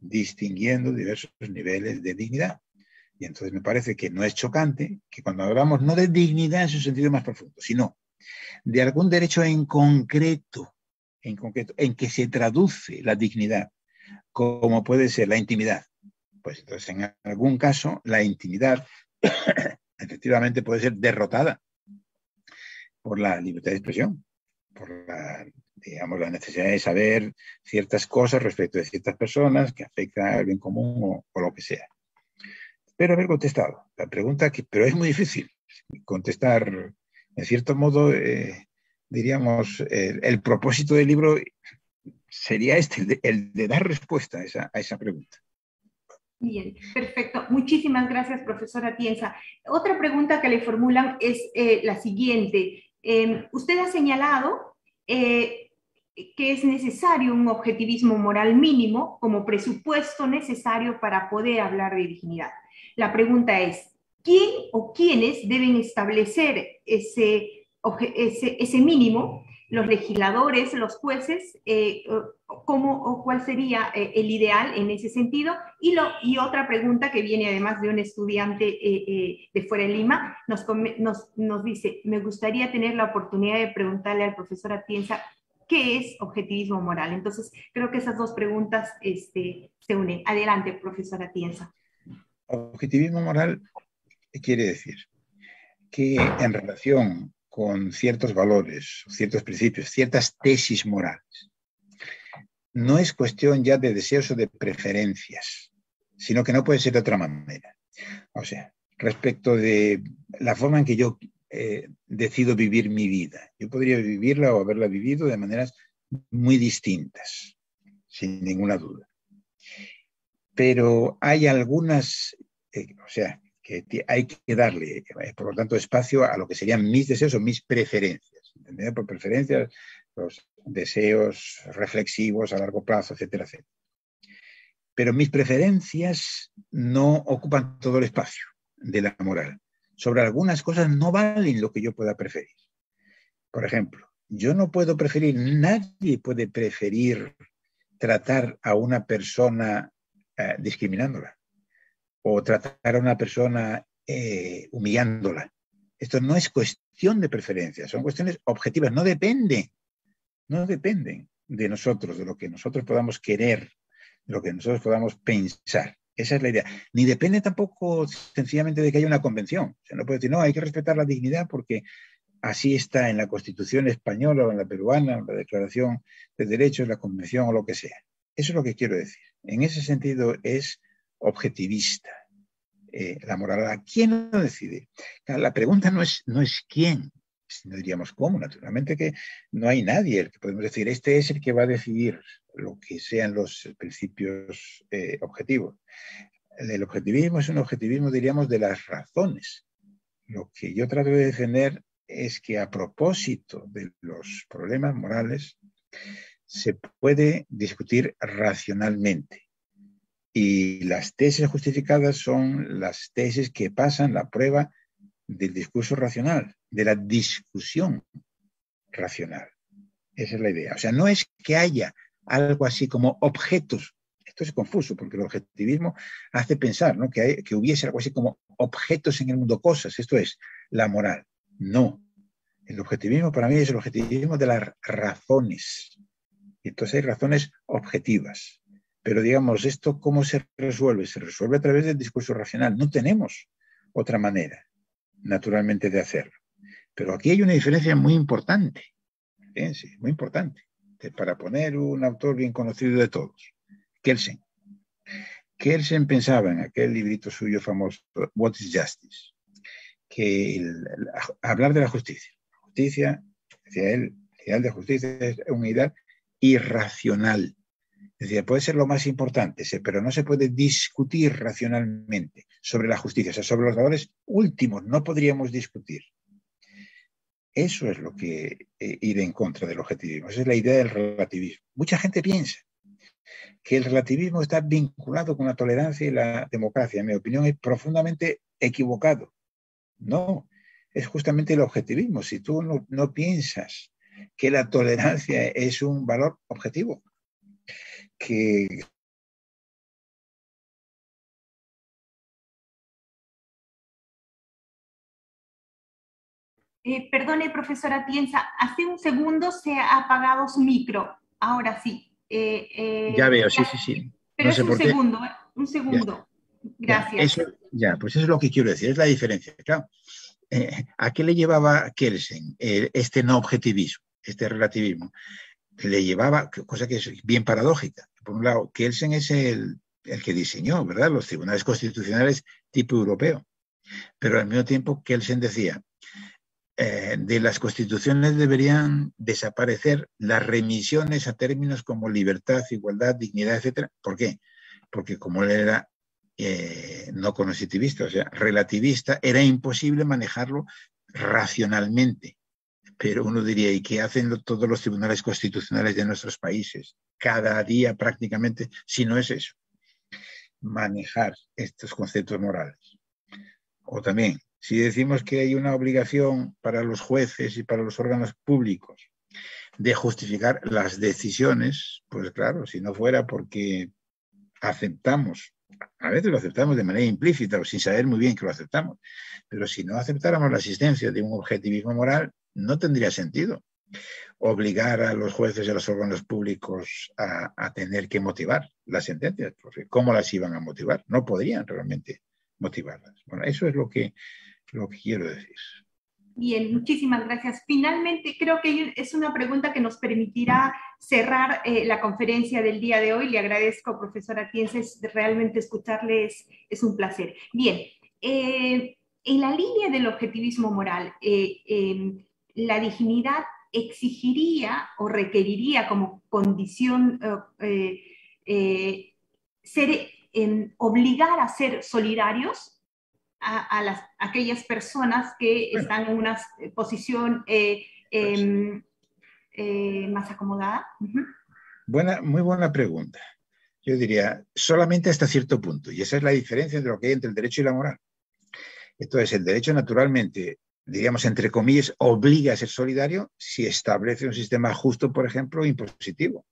distinguiendo diversos niveles de dignidad. Y entonces me parece que no es chocante que cuando hablamos no de dignidad en su sentido más profundo, sino de algún derecho en concreto, en concreto, en que se traduce la dignidad, como puede ser la intimidad. Pues entonces en algún caso la intimidad efectivamente puede ser derrotada por la libertad de expresión, por la digamos, la necesidad de saber ciertas cosas respecto de ciertas personas que afectan al bien común o, lo que sea. Espero haber contestado la pregunta, que, pero es muy difícil contestar, en cierto modo, eh, diríamos, el, propósito del libro sería este, el de, dar respuesta a esa, a esa pregunta. Bien, perfecto. Muchísimas gracias, profesora Tienza. Otra pregunta que le formulan es eh, la siguiente. Eh, usted ha señalado que es necesario un objetivismo moral mínimo como presupuesto necesario para poder hablar de dignidad. La pregunta es, ¿quién o quiénes deben establecer ese, mínimo? ¿Los legisladores, los jueces? Eh, ¿Cómo o cuál sería eh, el ideal en ese sentido? Y, lo, y otra pregunta que viene además de un estudiante eh, de fuera de Lima, nos, nos, nos dice, me gustaría tener la oportunidad de preguntarle al profesor Atienza ¿Qué es objetivismo moral? Entonces, creo que esas dos preguntas este, se unen. Adelante, profesora Tienza. Objetivismo moral quiere decir que en relación con ciertos valores, ciertos principios, ciertas tesis morales, no es cuestión ya de deseos o de preferencias, sino que no puede ser de otra manera. O sea, respecto de la forma en que yo eh, decido vivir mi vida. Yo podría vivirla o haberla vivido de maneras muy distintas, sin ninguna duda. Pero hay algunas, eh, o sea, que hay que darle, eh, por lo tanto, espacio a lo que serían mis deseos o mis preferencias. Por preferencias, los deseos reflexivos a largo plazo, etcétera, etcétera. Pero mis preferencias no ocupan todo el espacio de la moral sobre algunas cosas no valen lo que yo pueda preferir. Por ejemplo, yo no puedo preferir, nadie puede preferir tratar a una persona eh, discriminándola o tratar a una persona eh, humillándola. Esto no es cuestión de preferencia, son cuestiones objetivas, no dependen, no dependen de nosotros, de lo que nosotros podamos querer, de lo que nosotros podamos pensar. Esa es la idea. Ni depende tampoco sencillamente de que haya una convención. Se no puede decir, no, hay que respetar la dignidad porque así está en la Constitución española o en la peruana, en la Declaración de Derechos, la Convención o lo que sea. Eso es lo que quiero decir. En ese sentido es objetivista eh, la moral. ¿Quién lo decide? La pregunta no es, no es quién, no diríamos cómo, naturalmente que no hay nadie el que podemos decir, este es el que va a decidir lo que sean los principios eh, objetivos. El objetivismo es un objetivismo, diríamos, de las razones. Lo que yo trato de defender es que a propósito de los problemas morales se puede discutir racionalmente. Y las tesis justificadas son las tesis que pasan la prueba del discurso racional, de la discusión racional. Esa es la idea. O sea, no es que haya algo así como objetos. Esto es confuso porque el objetivismo hace pensar ¿no? que, hubiese algo así como objetos en el mundo, cosas. Esto es la moral. No. El objetivismo para mí es el objetivismo de las razones. Entonces hay razones objetivas. Pero digamos, ¿esto cómo se resuelve? Se resuelve a través del discurso racional. No tenemos otra manera, naturalmente, de hacerlo. Pero aquí hay una diferencia muy importante. Fíjense, muy importante. Para poner un autor bien conocido de todos, Kelsen. Kelsen pensaba en aquel librito suyo famoso, What is Justice? Que hablar de la justicia. Justicia, decía él, el ideal de justicia es un ideal irracional. Puede ser lo más importante, pero no se puede discutir racionalmente sobre la justicia, o sea, sobre los valores últimos, no podríamos discutir. Eso es lo que eh, en contra del objetivismo, esa es la idea del relativismo. Mucha gente piensa que el relativismo está vinculado con la tolerancia y la democracia. En mi opinión es profundamente equivocado. No, es justamente el objetivismo. Si tú no piensas que la tolerancia es un valor objetivo, que Eh, perdone, profesora Piensa, hace un segundo se ha apagado su micro. Ahora sí. Eh, eh, ya veo, sí, sí, sí. Pero es un segundo, un segundo. Gracias. Ya, pues eso es lo que quiero decir, es la diferencia. Claro. ¿A qué le llevaba Kelsen este no objetivismo? este relativismo, le llevaba, cosa que es bien paradójica. Por un lado, Kelsen es el, que diseñó, ¿verdad?, los tribunales constitucionales tipo europeo. Pero al mismo tiempo, Kelsen decía, eh, de las constituciones deberían desaparecer las remisiones a términos como libertad, igualdad, dignidad, etc. ¿Por qué? Porque como él era eh, no cognitivista, o sea, relativista, era imposible manejarlo racionalmente. Pero uno diría, ¿y qué hacen todos los tribunales constitucionales de nuestros países? Cada día prácticamente, si no es eso, manejar estos conceptos morales. O también, si decimos que hay una obligación para los jueces y para los órganos públicos de justificar las decisiones, pues claro, si no fuera porque aceptamos, a veces lo aceptamos de manera implícita o sin saber muy bien que lo aceptamos, pero si no aceptáramos la existencia de un objetivismo moral, no tendría sentido obligar a los jueces y a los órganos públicos a, tener que motivar las sentencias, porque ¿cómo las iban a motivar? No podrían realmente motivarlas. Bueno, eso es lo que, lo que quiero decir. Bien, muchísimas gracias. Finalmente, creo que es una pregunta que nos permitirá cerrar eh, la conferencia del día de hoy. Le agradezco, profesora Tienses, realmente escucharles es un placer. Bien, eh, en la línea del objetivismo moral, eh, em, la dignidad exigiría o requeriría como condición eh, eh, ser, obligar a ser solidarios a, las, aquellas personas que están en una posición eh, em, más acomodada? buena, muy buena pregunta. Yo diría, solamente hasta cierto punto, y esa es la diferencia entre lo que hay entre el derecho y la moral. Entonces, el derecho naturalmente digamos, entre comillas, obliga a ser solidario si establece un sistema justo, por ejemplo, impositivo,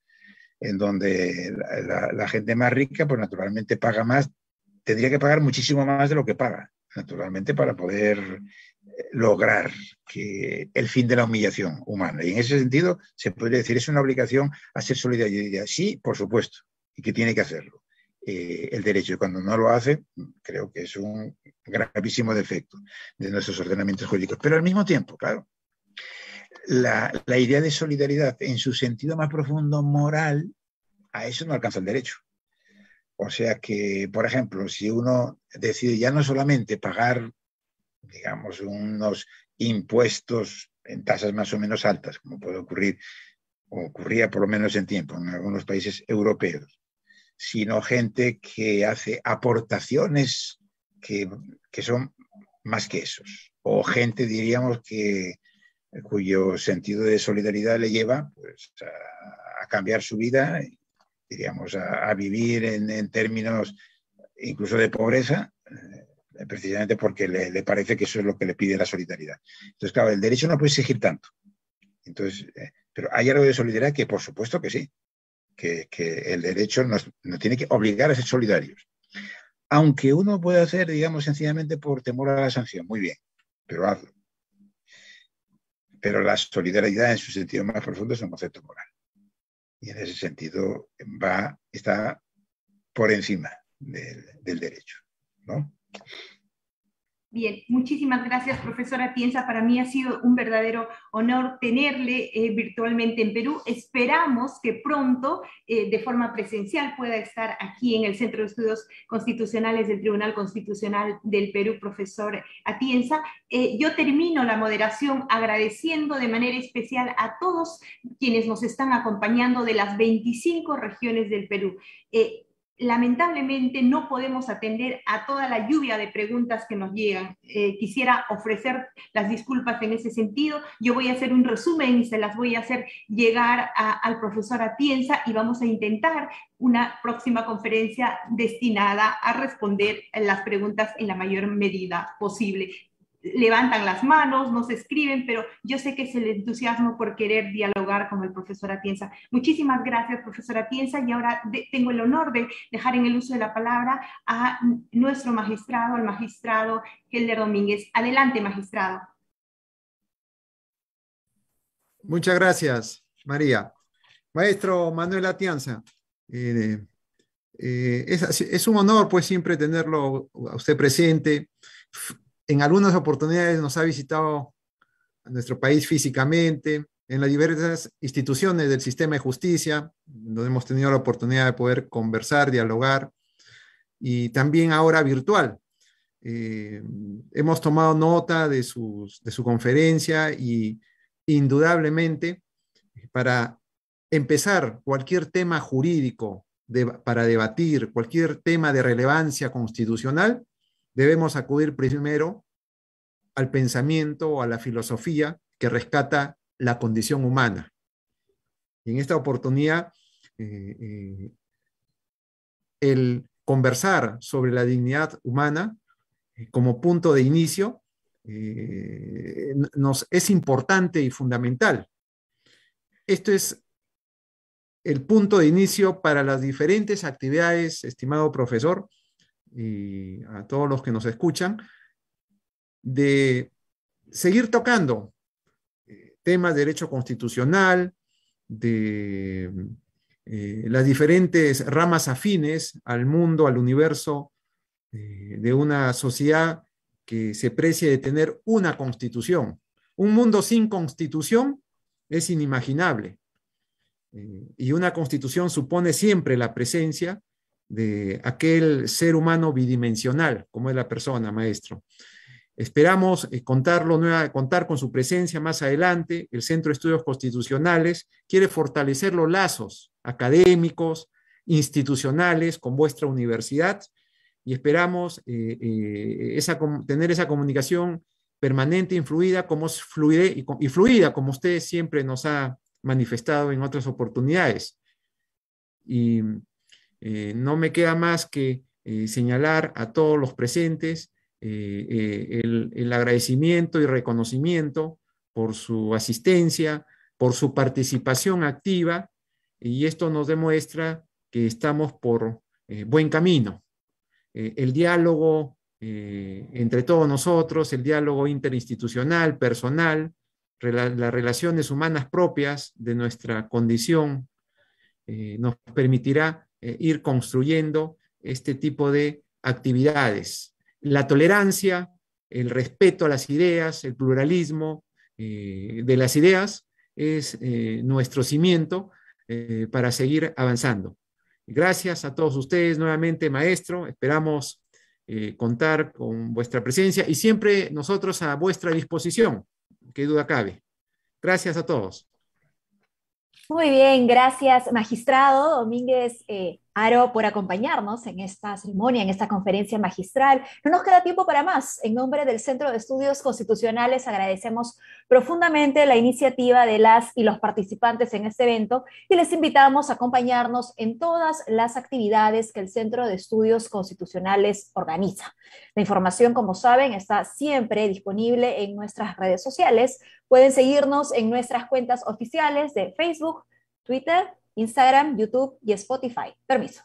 en donde la, gente más rica, pues naturalmente paga más, tendría que pagar muchísimo más de lo que paga, naturalmente, para poder eh, lograr que el fin de la humillación humana. Y en ese sentido, se podría decir, es una obligación a ser diría, sí, por supuesto, y que tiene que hacerlo. Eh, el derecho. Y cuando no lo hace, creo que es un gravísimo defecto de nuestros ordenamientos jurídicos. Pero al mismo tiempo, claro, la, idea de solidaridad en su sentido más profundo moral, a eso no alcanza el derecho. O sea que, por ejemplo, si uno decide ya no solamente pagar, digamos, unos impuestos en tasas más o menos altas, como puede ocurrir, o ocurría por lo menos en tiempo en algunos países europeos, sino gente que hace aportaciones que, que son más que esos, o gente, diríamos, que cuyo sentido de solidaridad le lleva pues, a, cambiar su vida, diríamos, a, vivir en, términos incluso de pobreza, eh, precisamente porque le, parece que eso es lo que le pide la solidaridad. Entonces, claro, el derecho no puede exigir tanto. Entonces, eh, pero hay algo de solidaridad que por supuesto que sí, que, el derecho nos, tiene que obligar a ser solidarios. Aunque uno puede hacer, digamos, sencillamente por temor a la sanción, muy bien, pero hazlo pero la solidaridad en su sentido más profundo es un concepto moral. Y en ese sentido va, está por encima del, del derecho. ¿no? Bien, muchísimas gracias, profesora Tienza. Para mí ha sido un verdadero honor tenerle eh, virtualmente en Perú. Esperamos que pronto, eh, de forma presencial, pueda estar aquí en el Centro de Estudios Constitucionales del Tribunal Constitucional del Perú, profesor Atienza. Eh, yo termino la moderación agradeciendo de manera especial a todos quienes nos están acompañando de las 25 regiones del Perú lamentablemente no podemos atender a toda la lluvia de preguntas que nos llegan. Eh, quisiera ofrecer las disculpas en ese sentido. Yo voy a hacer un resumen y se las voy a hacer llegar al profesor Atienza y vamos a intentar una próxima conferencia destinada a responder las preguntas en la mayor medida posible levantan las manos, nos escriben, pero yo sé que es el entusiasmo por querer dialogar con el profesor Atienza. Muchísimas gracias, profesor Atienza, y ahora tengo el honor de dejar en el uso de la palabra a nuestro magistrado, al magistrado Helder Domínguez. Adelante, magistrado. Muchas gracias, María. Maestro Manuel Atienza, eh, eh, es, es un honor pues siempre tenerlo a usted presente en algunas oportunidades nos ha visitado a nuestro país físicamente, en las diversas instituciones del sistema de justicia, donde hemos tenido la oportunidad de poder conversar, dialogar, y también ahora virtual. Eh, hemos tomado nota de, de su conferencia y indudablemente para empezar cualquier tema jurídico para debatir, cualquier tema de relevancia constitucional, debemos acudir primero al pensamiento o a la filosofía que rescata la condición humana. Y en esta oportunidad, eh, eh, el conversar sobre la dignidad humana eh, como punto de inicio nos es importante y fundamental. Esto es el punto de inicio para las diferentes actividades, estimado profesor, y a todos los que nos escuchan, de seguir tocando eh, temas de derecho constitucional, de eh, las diferentes ramas afines al mundo, al universo, eh, de una sociedad que se precie de tener una constitución. Un mundo sin constitución es inimaginable. y una constitución supone siempre la presencia de aquel ser humano bidimensional, como es la persona, maestro. Esperamos eh, contarlo, contar con su presencia más adelante. El Centro de Estudios Constitucionales quiere fortalecer los lazos académicos, institucionales con vuestra universidad y esperamos eh, eh, tener esa comunicación permanente, influida, como fluida y, y fluida, como usted siempre nos ha manifestado en otras oportunidades. Y eh, no me queda más que eh, señalar a todos los presentes eh, el, agradecimiento y reconocimiento por su asistencia, por su participación activa, y esto nos demuestra que estamos por buen camino. el diálogo entre todos nosotros, el diálogo interinstitucional, personal, las relaciones humanas propias de nuestra condición, nos permitirá eh, ir construyendo este tipo de actividades. La tolerancia, el respeto a las ideas, el pluralismo eh, de las ideas es eh, nuestro cimiento para seguir avanzando. Gracias a todos ustedes nuevamente, maestro. Esperamos contar con vuestra presencia y siempre nosotros a vuestra disposición, qué duda cabe. Gracias a todos. Muy bien, gracias, magistrado Domínguez eh, Aro, por acompañarnos en esta ceremonia, en esta conferencia magistral. No nos queda tiempo para más. En nombre del Centro de Estudios Constitucionales agradecemos profundamente la iniciativa de las y los participantes en este evento y les invitamos a acompañarnos en todas las actividades que el Centro de Estudios Constitucionales organiza. La información, como saben, está siempre disponible en nuestras redes sociales. Pueden seguirnos en nuestras cuentas oficiales de Facebook, Twitter, Instagram, YouTube y Spotify. Permiso.